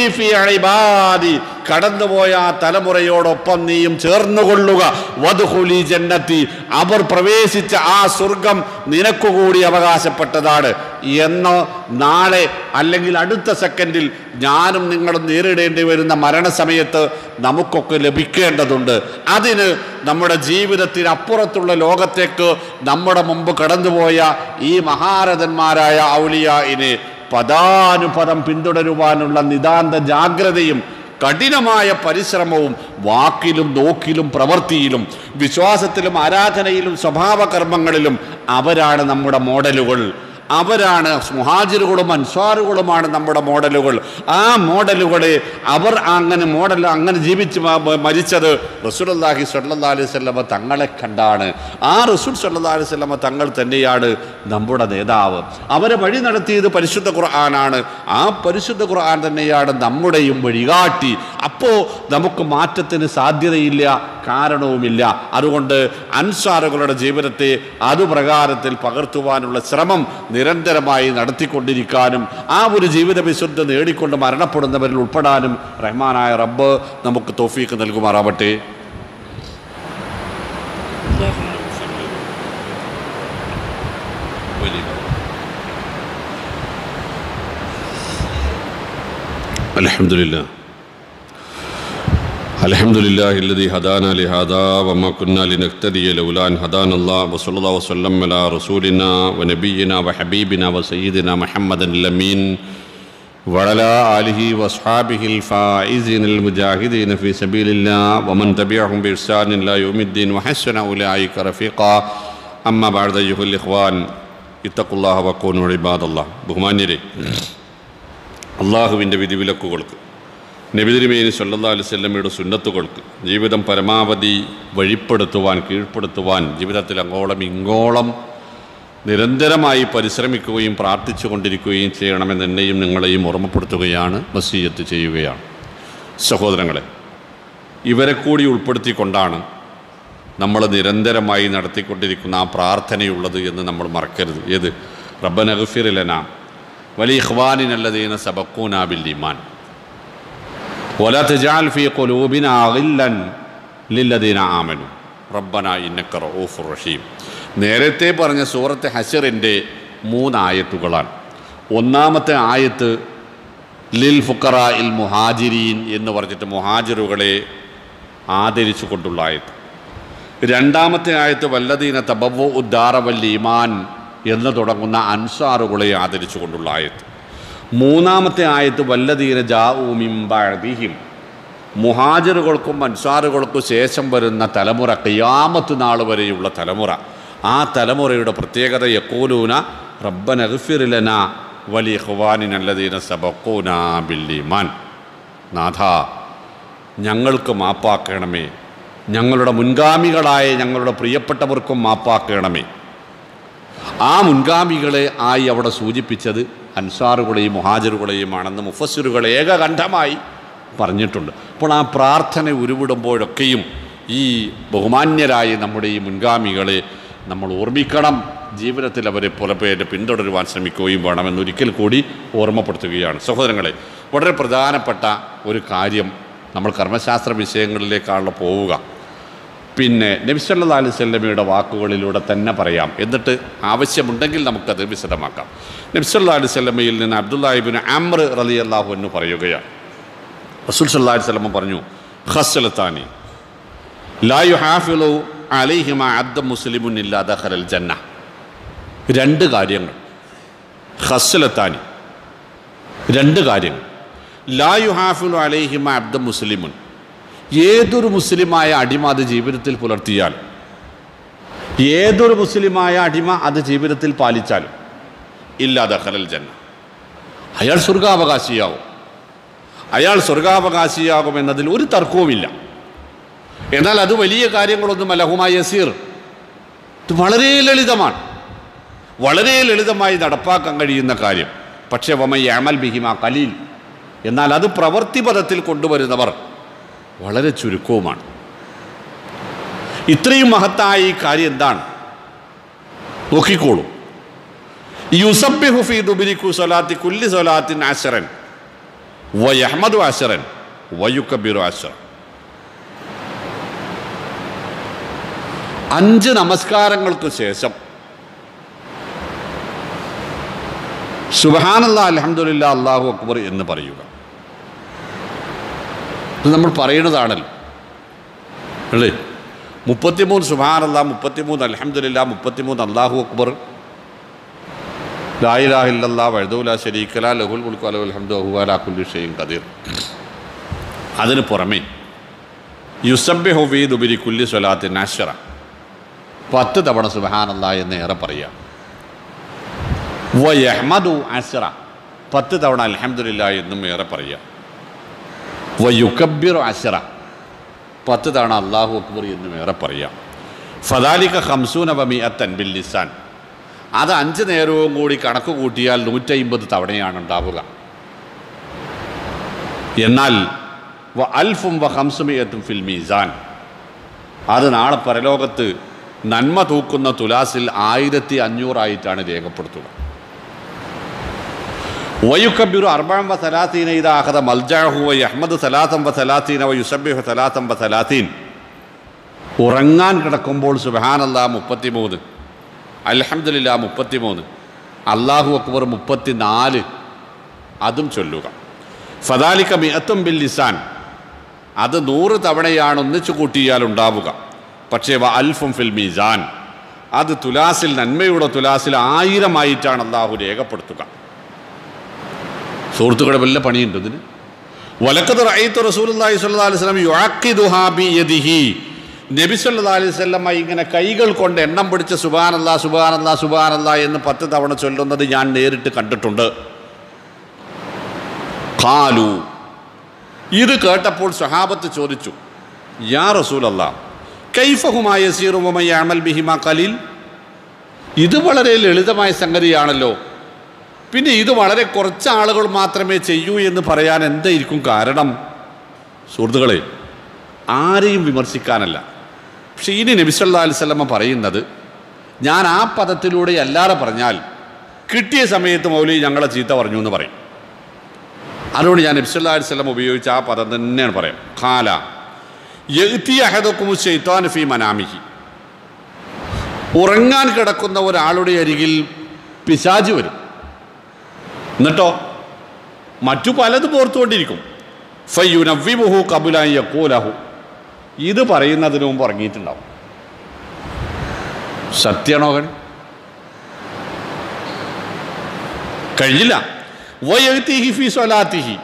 ഫീ റബ്ബികി കടന്നുപോയ ആ തലമുറയോടൊപ്പം നീയും ചേർന്നുകൊള്ളുക. വധുഹുലി ജന്നത്തി. അവർ പ്രവേശിച്ച ആ സ്വർഗം നിനക്കുകൂടി അവകാശപ്പെട്ടതാണ്. എന്ന് നാളെ അല്ലെങ്കിൽ അടുത്ത സെക്കൻഡിൽ ഞാനും നിങ്ങളും നേരിടേണ്ടി വരുന്ന മരണസമയത്ത് നമുക്കൊക്കെ ലഭിക്കേണ്ടതുണ്ട്. അതിന് നമ്മുടെ ജീവിതത്തിന് അപ്പുറത്തുള്ള ലോകത്തേക്ക് നമ്മുടെ മുമ്പ് കടന്നുപോയ ഈ മഹാരഥന്മാരായ ഔലിയ ഇനി പദാനുപദം പിന്തുടരുവാനുള്ള നിതാന്ത ജാഗ്രതയും കഠിനമായ പരിശ്രമവും വാക്കിലും നോക്കിലും പ്രവൃത്തിയിലും വിശ്വാസത്തിലും ആരാധനയിലും സ്വഭാവകർമ്മങ്ങളിലും അവരാണ് നമ്മുടെ മോഡലുകൾ. അവരാണ് മുഹാജിറുകളും അൻസ്വാറുകളുമാണ് നമ്മുടെ മോഡലുകൾ. ആ മോഡലുകളെ അവർ അങ്ങനെ മോഡൽ അങ്ങനെ ജീവിച്ച് മരിച്ചത് റസൂലുള്ളാഹി സ്വല്ലല്ലാഹി അലൈഹി വസല്ലമ തങ്ങളെ കണ്ടാണ്. ആ റസൂൽ സ്വല്ലല്ലാഹി അലൈഹി വസല്ലമ തങ്ങൾ തന്നെയാണ് നമ്മുടെ നേതാവ്. അവരെ വഴി നടത്തിയത് പരിശുദ്ധ ഖുർആനാണ്. ആ പരിശുദ്ധ ഖുർആൻ തന്നെയാണ് നമ്മുടെയും വഴികാട്ടി. അപ്പോൾ നമുക്ക് മാറ്റത്തിന് സാധ്യതയില്ല കാരണവുമില്ല. അതുകൊണ്ട് അൻസാറുകളുടെ ജീവിതത്തെ അതുപ്രകാരത്തിൽ പകർത്തുവാനുള്ള ശ്രമം നിരന്തരമായി നടത്തിക്കൊണ്ടിരിക്കാനും ആ ഒരു ജീവിത വിശുദ്ധ നേടിക്കൊണ്ട് മരണപ്പെടുന്നവരിൽ ഉൾപ്പെടാനും റഹ്മാനായ റബ്ബ് നമുക്ക് തോഫീക്ക് നൽകുമാറാവട്ടെ. അലഹമില്ല الحمد لله الذي هدانا لهذا وما كنا لنهتدي لولا ان هدانا الله وصلى الله وسلم على رسولنا ونبينا وحبيبنا وسيدنا محمد الامين وعلى اله واصحابه الفائزين المجاهدين في سبيل الله ومن تبعهم باحسان الى يوم الدين وحسن اولئك رفيقا اما بعد ايها الاخوان اتقوا الله وكونوا عباد الله ബഹുമാന്യരെ അള്ളാഹുവിൻ്റെ വിധിവിലക്കുകൾക്ക് നബിതിരുമേനി സല്ലല്ലാ അലുസല്ലമ്മയുടെ സുന്നത്തുകൾക്ക് ജീവിതം പരമാവധി വഴിപ്പെടുത്തുവാൻ കീഴ്പ്പെടുത്തുവാൻ ജീവിതത്തിൽ അങ്ങോളം ഇങ്ങോളം നിരന്തരമായി പരിശ്രമിക്കുകയും പ്രാർത്ഥിച്ചു കൊണ്ടിരിക്കുകയും ചെയ്യണമെന്ന് എന്നെയും നിങ്ങളെയും ഓർമ്മപ്പെടുത്തുകയാണ് വസീയത്ത് ചെയ്യുകയാണ്. സഹോദരങ്ങളെ ഇവരെ കൂടി ഉൾപ്പെടുത്തിക്കൊണ്ടാണ് നമ്മൾ നിരന്തരമായി നടത്തിക്കൊണ്ടിരിക്കുന്ന ആ പ്രാർത്ഥനയുള്ളത് എന്ന് നമ്മൾ മറക്കരുത്. ഏത്? റബ്ബനഗഫിറിലന വലിയ ഇഹ്വാനിനല്ലതീന സബക്കൂന ബിൽ ഈമാൻ. ولا تجعل في قلوبنا غلا للذين آمنوا റബ്ബന ഇന്നക്ക റഊഫുർ റഹീം നേരത്തെ പറഞ്ഞ സൂറത്തെ ഹഷറിൻ്റെ മൂന്നായത്തുകളാണ് ഒന്നാമത്തെ ആയത്ത് ലിൽ ഫുക്കറ ഇൽ മുഹാജിരീൻ എന്ന് പറഞ്ഞിട്ട് മുഹാജിറുകളെ ആദരിച്ചു കൊണ്ടുള്ള ആയത്ത് രണ്ടാമത്തെ ആയത്ത് വല്ലദീന തബവോ ഉദ്ദാറവൽ ഈമാൻ എന്ന് തുടങ്ങുന്ന അൻസാറുകളെ ആദരിച്ചു കൊണ്ടുള്ള ആയത്ത് മൂന്നാമത്തെ ആയത്ത് വല്ലദീന ജാഊമിംബിഹിം മുഹാജറുകൾക്കും അൻസാറുകൾക്കും ശേഷം വരുന്ന തലമുറ കയ്യാമത്ത് നാൾ വരെയുള്ള തലമുറ. ആ തലമുറയുടെ പ്രത്യേകത യക്കോലൂന റബ്ബൻ അഗ്ഫിറിലന വലി വലിയ ഖുവാനിനല്ലദീന സബക്കൂന ബില്ലിമാൻ നാഥ ഞങ്ങൾക്ക് മാപ്പാക്കണമേ. ഞങ്ങളുടെ മുൻഗാമികളായ ഞങ്ങളുടെ പ്രിയപ്പെട്ടവർക്കും മാപ്പാക്കണമേ. ആ മുൻഗാമികളെ ആയി അവിടെ സൂചിപ്പിച്ചത് അൻസാറുകളെയും മുഹാജറുകളെയുമാണെന്ന് മുഫസ്സിറുകൾ ഏകകണ്ഠമായി പറഞ്ഞിട്ടുണ്ട്. അപ്പോൾ ആ പ്രാർത്ഥന ഉരുവിടുമ്പോഴൊക്കെയും ഈ ബഹുമാന്യരായ നമ്മുടെ ഈ മുൻഗാമികളെ നമ്മൾ ഓർമ്മിക്കണം. ജീവിതത്തിൽ അവരെ പുലപ്പേറ്റ് പിന്തുടരുവാൻ ശ്രമിക്കുകയും വേണമെന്ന് ഒരിക്കൽ കൂടി ഓർമ്മപ്പെടുത്തുകയാണ്. സഹോദരങ്ങളെ വളരെ പ്രധാനപ്പെട്ട ഒരു കാര്യം നമ്മൾ കർമ്മശാസ്ത്ര വിഷയങ്ങളിലേക്കാണല്ലോ പോവുക. പിന്നെ നബിസല്ലാ അലൈഹി സ്വല്ലമയുടെ വാക്കുകളിലൂടെ തന്നെ പറയാം. എന്നിട്ട് ആവശ്യമുണ്ടെങ്കിൽ നമുക്കത് വിശദമാക്കാം. നബിസല്ലാ അലൈഹി സ്വല്ലമയിൽ നിന്ന് അബ്ദുല്ലാഹിബിൻ അമർ റലി അള്ളാഹു എന്ന് പറയുകയാണ്. റസൂൽ സല്ലാ അലൈഹി സ്വലമ പറഞ്ഞു ഹസ്സലത്താനി ലായു ഹാഫിളു അലൈഹിമ അബ്ദ മുസ്ലിമുൻ ഇല്ലാ ഹലൽ ജന്ന. രണ്ട് കാര്യങ്ങൾ. ഹസ്സലത്താനി രണ്ട് കാര്യങ്ങൾ. ലായു ഹാഫിളു അലൈഹിമ അബ്ദ മുസ്ലിമുൻ. ഏതൊരു മുസ്ലിമായ അടിമ അത് ജീവിതത്തിൽ പുലർത്തിയാൽ ഏതൊരു മുസ്ലിമായ അടിമ അത് ജീവിതത്തിൽ പാലിച്ചാലും ഇല്ലാതെ ഹലൽ ജന്ന. അയാൾ സ്വർഗാവകാശിയാവും. അയാൾ സ്വർഗാവകാശിയാകും എന്നതിൽ ഒരു തർക്കവുമില്ല. എന്നാൽ അത് വലിയ കാര്യങ്ങളൊന്നുമല്ല ഹുമായ യസീർ ഇത് വളരെ ലളിതമാണ്. വളരെ ലളിതമായി നടപ്പാക്കാൻ കഴിയുന്ന കാര്യം. പക്ഷേ വമൈ അമൽ ബിഹിമ കലീൽ എന്നാൽ അത് പ്രവൃത്തിപഥത്തിൽ കൊണ്ടുവരുന്നവർ വളരെ ചുരുക്കവുമാണ്. ഇത്രയും മഹത്തായ ഈ കാര്യം എന്താണ്? നോക്കിക്കോളൂ. യുസബ്ബിഹു ഫീ ദുബിരിക്കു സൊലാത്തി കുല്ലി സൊലാത്തിൻ ആശറൻ വൈ അഹമ്മദ് ആശറൻ വയുക്കബിറു അശർ അഞ്ച് നമസ്കാരങ്ങൾക്ക് ശേഷം സുബാനല്ല അലഹമുല്ല അള്ളാഹു അക്ബർ എന്ന് പറയുക. ഇത് നമ്മൾ പറയുന്നതാണല്ലോ. അല്ലേ? മുപ്പത്തിമൂന്ന് സുഹാനല്ല മുപ്പത്തിമൂന്ന് അലഹമില്ല മുപ്പത്തിമൂന്ന് അള്ളാഹു അക്ബർ. ലായിലാഹില്ലാ വഴുതൂല ശരീക്കല ലഹുൽ മുൽക്കു ഷെയ്ൻ കദീർ അതിന് പുറമേ യുസബ്ബി ഹുബീദ് ഉപരി കുല്ലി സ്വലാത്തിൻ അഷറ പത്ത് തവണ സുബഹാനല്ല എന്ന് ഏറെ പറയുക യഹ്മദു അഷറ പത്ത് തവണ അലഹമ്മദില്ല എന്നും ഏറെ പറയുക വയുക്കബിർ അശറ. പത്ത് തവണ അള്ളാഹു അക്ബർ എന്ന് വേറെ പറയാം. ഫദാലിക ഹംസൂന ബമി അത്തൻ ബിൽ ലിസാൻ. അത് അഞ്ച് നേരവും കൂടി കണക്ക് കൂട്ടിയാൽ നൂറ്റമ്പത് തവണയാണ് ഉണ്ടാവുക. എന്നാൽ വ അൽഫും വ ഹംസുമിയത്തും ഫിൽ മീസാൻ. അത് നാളെ പരലോകത്ത് നന്മ തൂക്കുന്ന തുലാസിൽ ആയിരത്തി അഞ്ഞൂറായിട്ടാണ് രേഖപ്പെടുത്തുക. വയുക്കബിറു അർബാം വ സലാത്തീന ഇതാഹത മൽജാഹു വൈ അഹമ്മദ് സലാത്തം വ സലാത്തീന വ യുസബിഹു സലാത്തം വ സലാത്തീൻ ഉറങ്ങാൻ കിടക്കുമ്പോൾ സുബാനല്ല മുപ്പത്തിമൂന്ന്. അൽഹംദുലില്ല മുപ്പത്തിമൂന്ന്. അള്ളാഹു അക്ബർ മുപ്പത്തിനാല്. അതും ചൊല്ലുക. ഫദാലിക്ക മിയത്തും ബിൽ ലിസാൻ. അത് നൂറ് തവണയാണ് ഒന്നിച്ചു കൂട്ടിയാൽ ഉണ്ടാവുക. പക്ഷേ വ അൽഫും ഫിൽ മീസാൻ. അത് തുലാസിൽ നന്മയുടെ തുലാസിൽ ആയിരമായിട്ടാണ് അള്ളാഹു രേഖപ്പെടുത്തുക. സുഹൃത്തുക്കളുടെ വല്ല പണിയുണ്ട് ഇതിന്? വലക്കത് റൈത്ത് റസൂലി സ്വല്ലാ അലൈഹി സ്വലം യുആക്കിദുഹാ ബിയദിഹി. നബി സല്ലല്ലാഹു അലൈഹി വസല്ലമ ഇങ്ങനെ കൈകൾ കൊണ്ട് എണ്ണം പിടിച്ച സുബാനല്ല സുബാനല്ല സുബാനല്ല എന്ന് പത്ത് തവണ ചൊല്ലുന്നത് ഞാൻ നേരിട്ട് കണ്ടിട്ടുണ്ട്. കാലു ഇത് കേട്ടപ്പോൾ സ്വഹാബത്ത് ചോദിച്ചു യാ റസൂലല്ല കൈഫഹുമായ സീറുമയ അമൽ ബിഹിമ കലീൽ ഇത് വളരെ ലളിതമായ സംഗതിയാണല്ലോ. പിന്നെ ഇത് വളരെ കുറച്ച് ആളുകൾ മാത്രമേ ചെയ്യൂ എന്ന് പറയാൻ എന്തായിരിക്കും കാരണം? സുഹൃത്തുക്കളെ ആരെയും വിമർശിക്കാനല്ല. പക്ഷേ ഇനി നബിസല്ലാ പറയുന്നത് ഞാൻ ആ പദത്തിലൂടെ അല്ലാതെ പറഞ്ഞാൽ കിട്ടിയ സമയത്ത് മൗലി ഞങ്ങളെ ചീത്ത പറഞ്ഞു എന്ന് പറയും. അതുകൊണ്ട് ഞാൻ നബിസല്ലാ അലിസ്ലം ഉപയോഗിച്ച ആ പദം തന്നെയാണ് പറയാം. ഖാല യഹ്തി മനാമിഹി. ഉറങ്ങാൻ കിടക്കുന്ന ഒരാളുടെ അരികിൽ പിശാജ് വരും. എന്നിട്ടോ? മറ്റു പലതും ഓർത്തുകൊണ്ടിരിക്കും. ഫയ്യുനവ്വിമുഹു കബുലായി യക്കൂലഹു ഇത് പറയുന്നതിന് മുമ്പ് ഉറങ്ങിയിട്ടുണ്ടാവും. സത്യണോകൻ കഴിഞ്ഞില്ല. വയത്തിഹി ഫി സ്വലാത്തിഹി.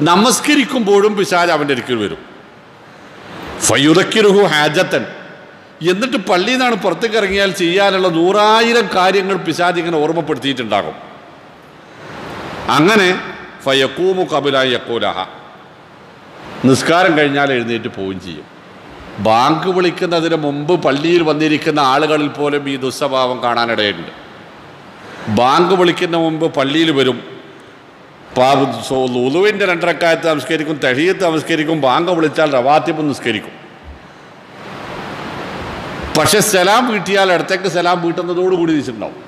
നമസ്കരിക്കുമ്പോഴും പിശാജ് അവന്റെ അടുക്കൽ വരും. ഫയുദക്കിറുഹു ഹാജത്തൻ. എന്നിട്ട് പള്ളിയിൽ നിന്നാണ് പുറത്തേക്ക് ഇറങ്ങിയാൽ ചെയ്യാനുള്ള നൂറായിരം കാര്യങ്ങൾ പിശാജ് ഇങ്ങനെ ഓർമ്മപ്പെടുത്തിയിട്ടുണ്ടാകും. അങ്ങനെ ഫയക്കൂമു കബിലായി യക്കൂലഹ നിസ്കാരം കഴിഞ്ഞാൽ എഴുന്നേറ്റ് പോവുകയും ചെയ്യും. ബാങ്ക് വിളിക്കുന്നതിന് മുമ്പ് പള്ളിയിൽ വന്നിരിക്കുന്ന ആളുകളിൽ പോലും ഈ ദുസ്വഭാവം കാണാനിടയുണ്ട്. ബാങ്ക് വിളിക്കുന്ന മുമ്പ് പള്ളിയിൽ വരും. ലുലുവിന്റെ രണ്ടരക്കാലത്ത് നമസ്കരിക്കും തഴിയത്ത് നമസ്കരിക്കും ബാങ്ക് വിളിച്ചാൽ റവാത്തിപ്പ് നിസ്കരിക്കും. പക്ഷെ സലാം വീട്ടിയാൽ ഇടത്തേക്ക് സലാം വീട്ടുന്നതോടുകൂടി തിരിച്ചിട്ടുണ്ടാവും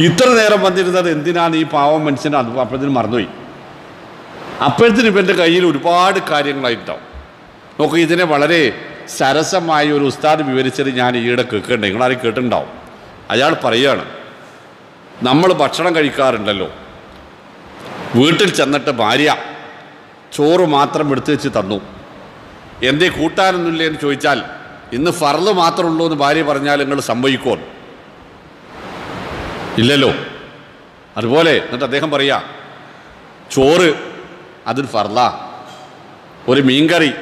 ഇത്ര നേരം വന്നിരുന്നത് എന്തിനാണ് ഈ പാവം മനുഷ്യൻ അത് അപ്പോഴത്തേനും മറന്നുപോയി. അപ്പോഴത്തേനും ഇവന്റെ കയ്യിൽ ഒരുപാട് കാര്യങ്ങളായിട്ടുണ്ടാവും. നോക്കൂ ഇതിനെ വളരെ സരസമായ ഒരു ഉസ്താദ് വിവരിച്ചത് ഞാൻ ഈയിടെ കേൾക്കണ്ടേ നിങ്ങളാരും കേട്ടിട്ടുണ്ടാവും. അയാൾ പറയുകയാണ് നമ്മൾ ഭക്ഷണം കഴിക്കാറുണ്ടല്ലോ. വീട്ടിൽ ചെന്നിട്ട് ഭാര്യ ചോറ് മാത്രം എടുത്തു വെച്ച് തന്നു. എന്തേ കൂട്ടാനൊന്നുമില്ലേ എന്ന് ചോദിച്ചാൽ ഇന്ന് ഫർൾ മാത്രമുള്ളൂ എന്ന് ഭാര്യ പറഞ്ഞാൽ നിങ്ങൾ സംഭവിക്കുമോ? ഇല്ലല്ലോ. അതുപോലെ എന്നിട്ട് അദ്ദേഹം പറയാ ചോറ് അതൊരു ഫർല ഒരു മീൻകറി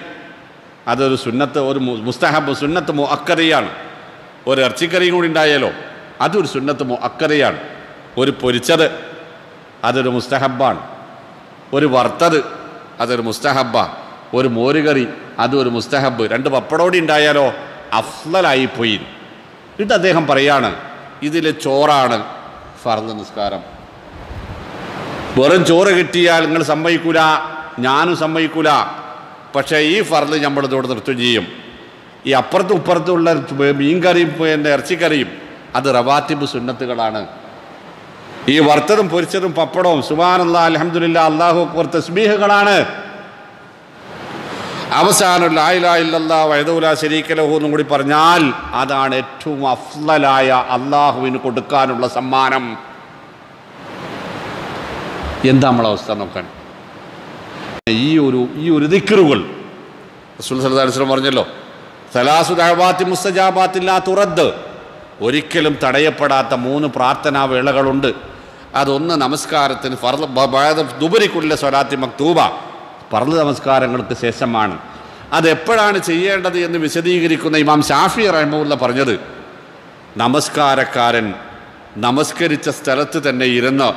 അതൊരു സുന്നത്ത് ഒരു മുസ്തഹബ് സുന്നത്ത് മോ അക്കറിയാണ് ഒരു ഇറച്ചിക്കറിയും കൂടി ഉണ്ടായാലോ അതൊരു സുന്നത്ത് മോ അക്കറിയാണ് ഒരു പൊരിച്ചത് അതൊരു മുസ്തഹബാണ്. ഒരു വറുത്തത് അതൊരു മുസ്തഹബ ഒരു മോരുകറി അതൊരു മുസ്തഹബ്. രണ്ട് പപ്പടോടി ഉണ്ടായാലോ അഫ്ലലായിപ്പോയി എന്നിട്ട് അദ്ദേഹം പറയാണ് ഇതിൽ ചോറാണ് ഫർദ് നിസ്കാരം. വെറും ചോറ് കിട്ടിയാൽ നിങ്ങൾ സമ്മതിക്കൂല ഞാനും സമ്മതിക്കൂല. പക്ഷേ ഈ ഫർദ് നമ്മൾ ഇതോട് നൃത്തം ചെയ്യും. ഈ അപ്പുറത്തും ഇപ്പുറത്തുമുള്ള മീൻകറിയും ഇറച്ചിക്കറിയും അത് റവാത്തിബ് സുന്നത്തുകളാണ്. ഈ വറുത്തതും പൊരിച്ചതും പപ്പടവും സുബാനുള്ള അലഹമുല്ല അള്ളാഹു അക്ബർ തസ്ബീഹുകളാണ്. അവസാനം ലായിലായില്ല വൈദൂല ശരീക്കലഹു എന്നും കൂടി പറഞ്ഞാൽ അതാണ് ഏറ്റവും അഫ്ലലായ അള്ളാഹുവിന് കൊടുക്കാനുള്ള സമ്മാനം. എന്താ നമ്മളെ അവസ്ഥ നോക്കാൻ? ഈ ഒരു ഈ ഒരു ദിക്കറുകൾ റസൂൽ പറഞ്ഞല്ലോ സലാസു ദഅവാത്തി മുസ്തജാബാത്തില്ലാ തുറദ്. ഒരിക്കലും തടയപ്പെടാത്ത മൂന്ന് പ്രാർത്ഥനാ വേളകളുണ്ട്. അതൊന്ന് നമസ്കാരത്തിന് ഫർദ് ദുബരിക്കുള്ള സ്വലാത്തി മക്തൂബ. ഫർദ് നമസ്കാരങ്ങൾക്ക് ശേഷമാണ്. അതെപ്പോഴാണ് ചെയ്യേണ്ടത് എന്ന് വിശദീകരിക്കുന്ന ഇമാം ഷാഫി റഹ്മുല്ല പറഞ്ഞത് നമസ്കാരക്കാരൻ നമസ്കരിച്ച സ്ഥലത്ത് തന്നെ ഇരുന്ന്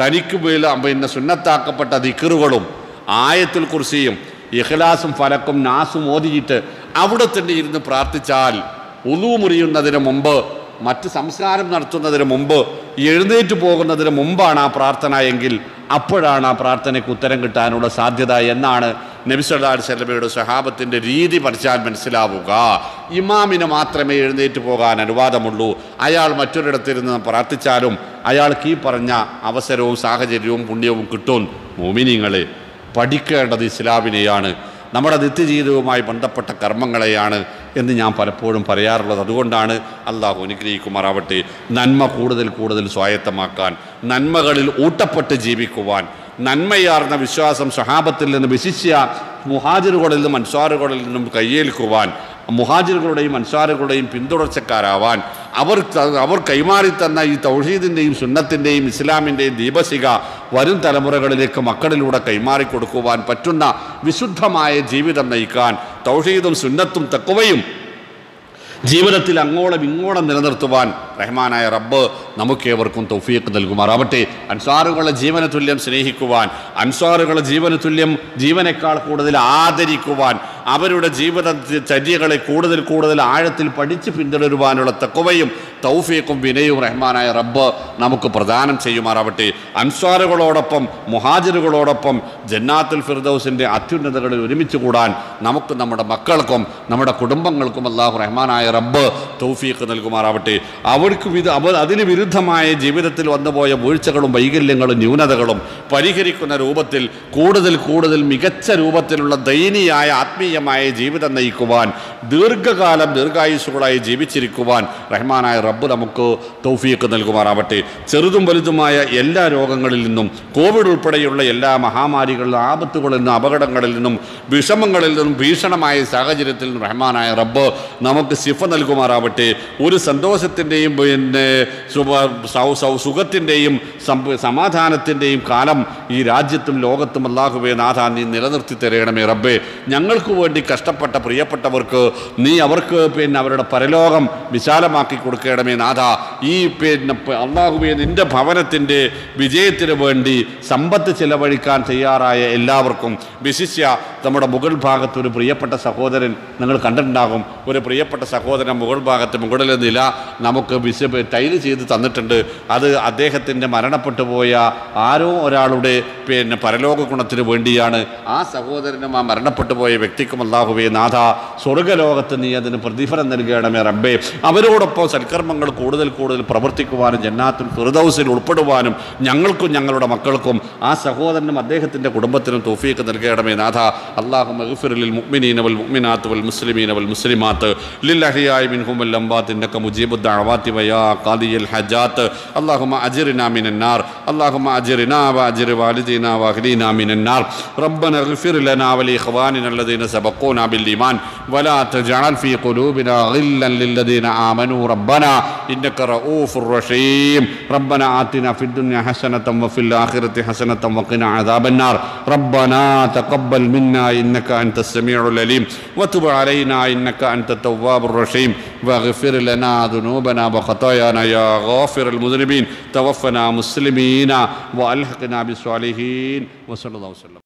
തനിക്ക് മേൽ പിന്നെ സുന്നത്താക്കപ്പെട്ട ദിക്കറുകളും ആയത്തിൽ കുറിച്ചിയും ഇഖ്ലാസും ഫലക്കും നാസും ഓതിയിട്ട് അവിടെ തന്നെ ഇരുന്ന് പ്രാർത്ഥിച്ചാൽ ഉളു മുറിയുന്നതിന് മുമ്പ് മറ്റ് സംസ്കാരം നടത്തുന്നതിന് മുമ്പ് എഴുന്നേറ്റ് പോകുന്നതിന് മുമ്പാണ് ആ പ്രാർത്ഥന എങ്കിൽ അപ്പോഴാണ് ആ പ്രാർത്ഥനയ്ക്ക് ഉത്തരം കിട്ടാനുള്ള സാധ്യത എന്നാണ് നബി സല്ലല്ലാഹു അലൈഹി വസല്ലമയുടെ സ്വഹാബത്തിന്റെ രീതി പഠിച്ചാൽ മനസ്സിലാവുക. ഇമാമിന് മാത്രമേ എഴുന്നേറ്റ് പോകാൻ അനുവാദമുള്ളൂ. അയാൾ മറ്റൊരിടത്തിരുന്ന് പ്രാർത്ഥിച്ചാലും അയാൾക്ക് ഈ പറഞ്ഞ അവസരവും സാഹചര്യവും പുണ്യവും കിട്ടും. മോമിനിങ്ങളെ പഠിക്കേണ്ടത് ഇസ്ലാമിനെയാണ്. നമ്മുടെ നിത്യജീവിതവുമായി ബന്ധപ്പെട്ട കർമ്മങ്ങളെയാണ് എന്ന് ഞാൻ പലപ്പോഴും പറയാറുള്ളത്. അതുകൊണ്ടാണ് അള്ളാഹു അനുഗ്രഹിക്കുമാറാവട്ടെ. നന്മ കൂടുതൽ കൂടുതൽ സ്വായത്തമാക്കാൻ നന്മകളിൽ ഊട്ടപ്പെട്ട് ജീവിക്കുവാൻ നന്മയാർന്ന വിശ്വാസം സഹാബത്തിൽ നിന്ന് വിശിഷ്യ മുഹാജിറുകളിൽ നിന്നും അൻസാറുകളിൽ നിന്നും കയ്യേൽക്കുവാൻ മുഹാജിറുകളുടെയും അൻസാറുകളുടെയും പിന്തുടർച്ചക്കാരാവാൻ അവർ അവർ കൈമാറി തന്ന ഈ തൗഹീദിന്റെയും സുന്നത്തിന്റെയും ഇസ്ലാമിന്റെയും ദീപശിക വരും തലമുറകളിലേക്ക് മക്കളിലൂടെ കൈമാറി കൊടുക്കുവാൻ പറ്റുന്ന വിശുദ്ധമായ ജീവിതം നയിക്കാൻ തൗഹീദും സുന്നത്തും തക്കുവയും ജീവിതത്തിൽ അങ്ങോളം ഇങ്ങോളം നിലനിർത്തുവാൻ റഹ്മാനായ റബ്ബ് നമുക്കേവർക്കും തൗഫീഖ് നൽകുമാറാവട്ടെ. അൻസാറുകളുടെ ജീവന തുല്യം സ്നേഹിക്കുവാൻ അൻസാറുകളെ ജീവന തുല്യം ജീവനേക്കാൾ കൂടുതൽ ആദരിക്കുവാൻ അവരുടെ ജീവിത ചര്യകളെ കൂടുതൽ കൂടുതൽ ആഴത്തിൽ പഠിച്ച് പിന്തുടരുവാനുള്ള തെക്കുവയും തൗഫീഖും വിനയും റഹ്മാനായ റബ്ബ് നമുക്ക് പ്രദാനം ചെയ്യുമാറാവട്ടെ. അൻസ്വാറുകളോടൊപ്പം മുഹാജിറുകളോടൊപ്പം ജന്നാത്തുൽ ഫിർദൌസിന്റെ അത്യുന്നതകളിൽ ഒരുമിച്ച് കൂടാൻ നമുക്ക് നമ്മുടെ മക്കൾക്കും നമ്മുടെ കുടുംബങ്ങൾക്കും അള്ളാഹു റഹ്മാനായ റബ്ബ് തൗഫീഖ് നൽകുമാറാവട്ടെ. അവർക്ക് വിധ അവർ അതിന് വിരുദ്ധമായ ജീവിതത്തിൽ വന്നുപോയ വീഴ്ചകളും വൈകല്യങ്ങളും ന്യൂനതകളും പരിഹരിക്കുന്ന രൂപത്തിൽ കൂടുതൽ കൂടുതൽ മികച്ച രൂപത്തിലുള്ള ദയനീയായ ആത്മീയമായ ജീവിതം നയിക്കുവാൻ ദീർഘകാലം ദീർഘായുസുകളായി ജീവിച്ചിരിക്കുവാൻ റഹ്മാനായ റബ്ബ് നമുക്ക് തൗഫീക്ക് നൽകുമാറാവട്ടെ. ചെറുതും വലുതുമായ എല്ലാ രോഗങ്ങളിൽ നിന്നും കോവിഡ് ഉൾപ്പെടെയുള്ള എല്ലാ മഹാമാരികളിലും ആപത്തുകളിൽ നിന്നും അപകടങ്ങളിൽ നിന്നും വിഷമങ്ങളിൽ നിന്നും ഭീഷണമായ സാഹചര്യത്തിൽ നിന്നും റഹ്മാനായ റബ്ബ് നമുക്ക് ശിഫ നൽകുമാറാവട്ടെ. ഒരു സന്തോഷത്തിന്റെയും പിന്നെ സുഖത്തിന്റെയും സമാധാനത്തിന്റെയും കാലം ഈ രാജ്യത്തും ലോകത്തും അല്ലാഹുവേ നാഥാ നീ നിലനിർത്തി തരണമേ റബ്ബേ. ഞങ്ങൾക്ക് വേണ്ടി കഷ്ടപ്പെട്ട പ്രിയപ്പെട്ടവർക്ക് നീ അവർക്ക് പിന്നെ അവരുടെ പരലോകം വിശാലമാക്കി കൊടുക്കണമേ നാഥ. ഈ പിന്നെ പ- നിന്റെ ഭവനത്തിന്റെ വിജയത്തിന് വേണ്ടി സമ്പത്ത് ചിലവഴിക്കാൻ തയ്യാറായ എല്ലാവർക്കും വിശിഷ്യ നമ്മുടെ മുകൾ ഭാഗത്ത് ഒരു പ്രിയപ്പെട്ട സഹോദരൻ നിങ്ങൾ കണ്ടിട്ടുണ്ടാകും. ഒരു പ്രിയപ്പെട്ട സഹോദരൻ മുകൾ ഭാഗത്ത് മുകളിലെ നില നമുക്ക് വിശ ടൈൽ ചെയ്ത് തന്നിട്ടുണ്ട്. അത് അദ്ദേഹത്തിന്റെ മരണപ്പെട്ടു പോയ ആരോ ഒരാളുടെ പിന്നെ പരലോക ഗുണത്തിന് വേണ്ടിയാണ്. ആ സഹോദരനും ആ മരണപ്പെട്ടു പോയ വ്യക്തിക്കും അല്ലാഹുവേ നാഥ സ്വർഗലോകത്ത് നീ അതിന് പ്രതിഫലം നൽകണമേ റബ്ബേ. അവരോടൊപ്പം സൽക്കർമ്മങ്ങൾ കൂടുതൽ കൂടുതൽ പ്രവർത്തിക്കുവാനും ജന്നാത്തുൽ ഫിർദൗസിൽ ഉൾപ്പെടുവാനും ഞങ്ങൾക്കും ഞങ്ങളുടെ മക്കൾക്കും ആ സഹോദരനും അദ്ദേഹത്തിന്റെ കുടുംബത്തിനും തോഫീക്ക് നൽകണമേ നാഥ. اللهم اغفر للمؤمنين والمؤمنات والمسلمين والمسلمات للأحياء منهم الأموات إنك مجيب الدعوات ويا قاضي الحاجات. اللهم أجرنا من النار اللهم أجرنا وأجر والدينا وأهلينا من النار. ربنا اغفر لنا ولإخواننا الذين سبقونا بالإيمان. ولا تجعل في قلوبنا غلا للذين آمنوا. ربنا إنك رؤوف رحيم. ربنا آتنا في الدنيا حسنة وفي الآخرة حسنة وقنا عذاب النار. ربنا تقبل منا إنك أنت السميع العليم. وتب علينا إنك أنت التواب الرحيم. واغفر لنا ذنوبنا وخطايانا يا غافر المذنبين. توفنا مسلمين وألحقنا بالصالحين. وصلى الله وسلم.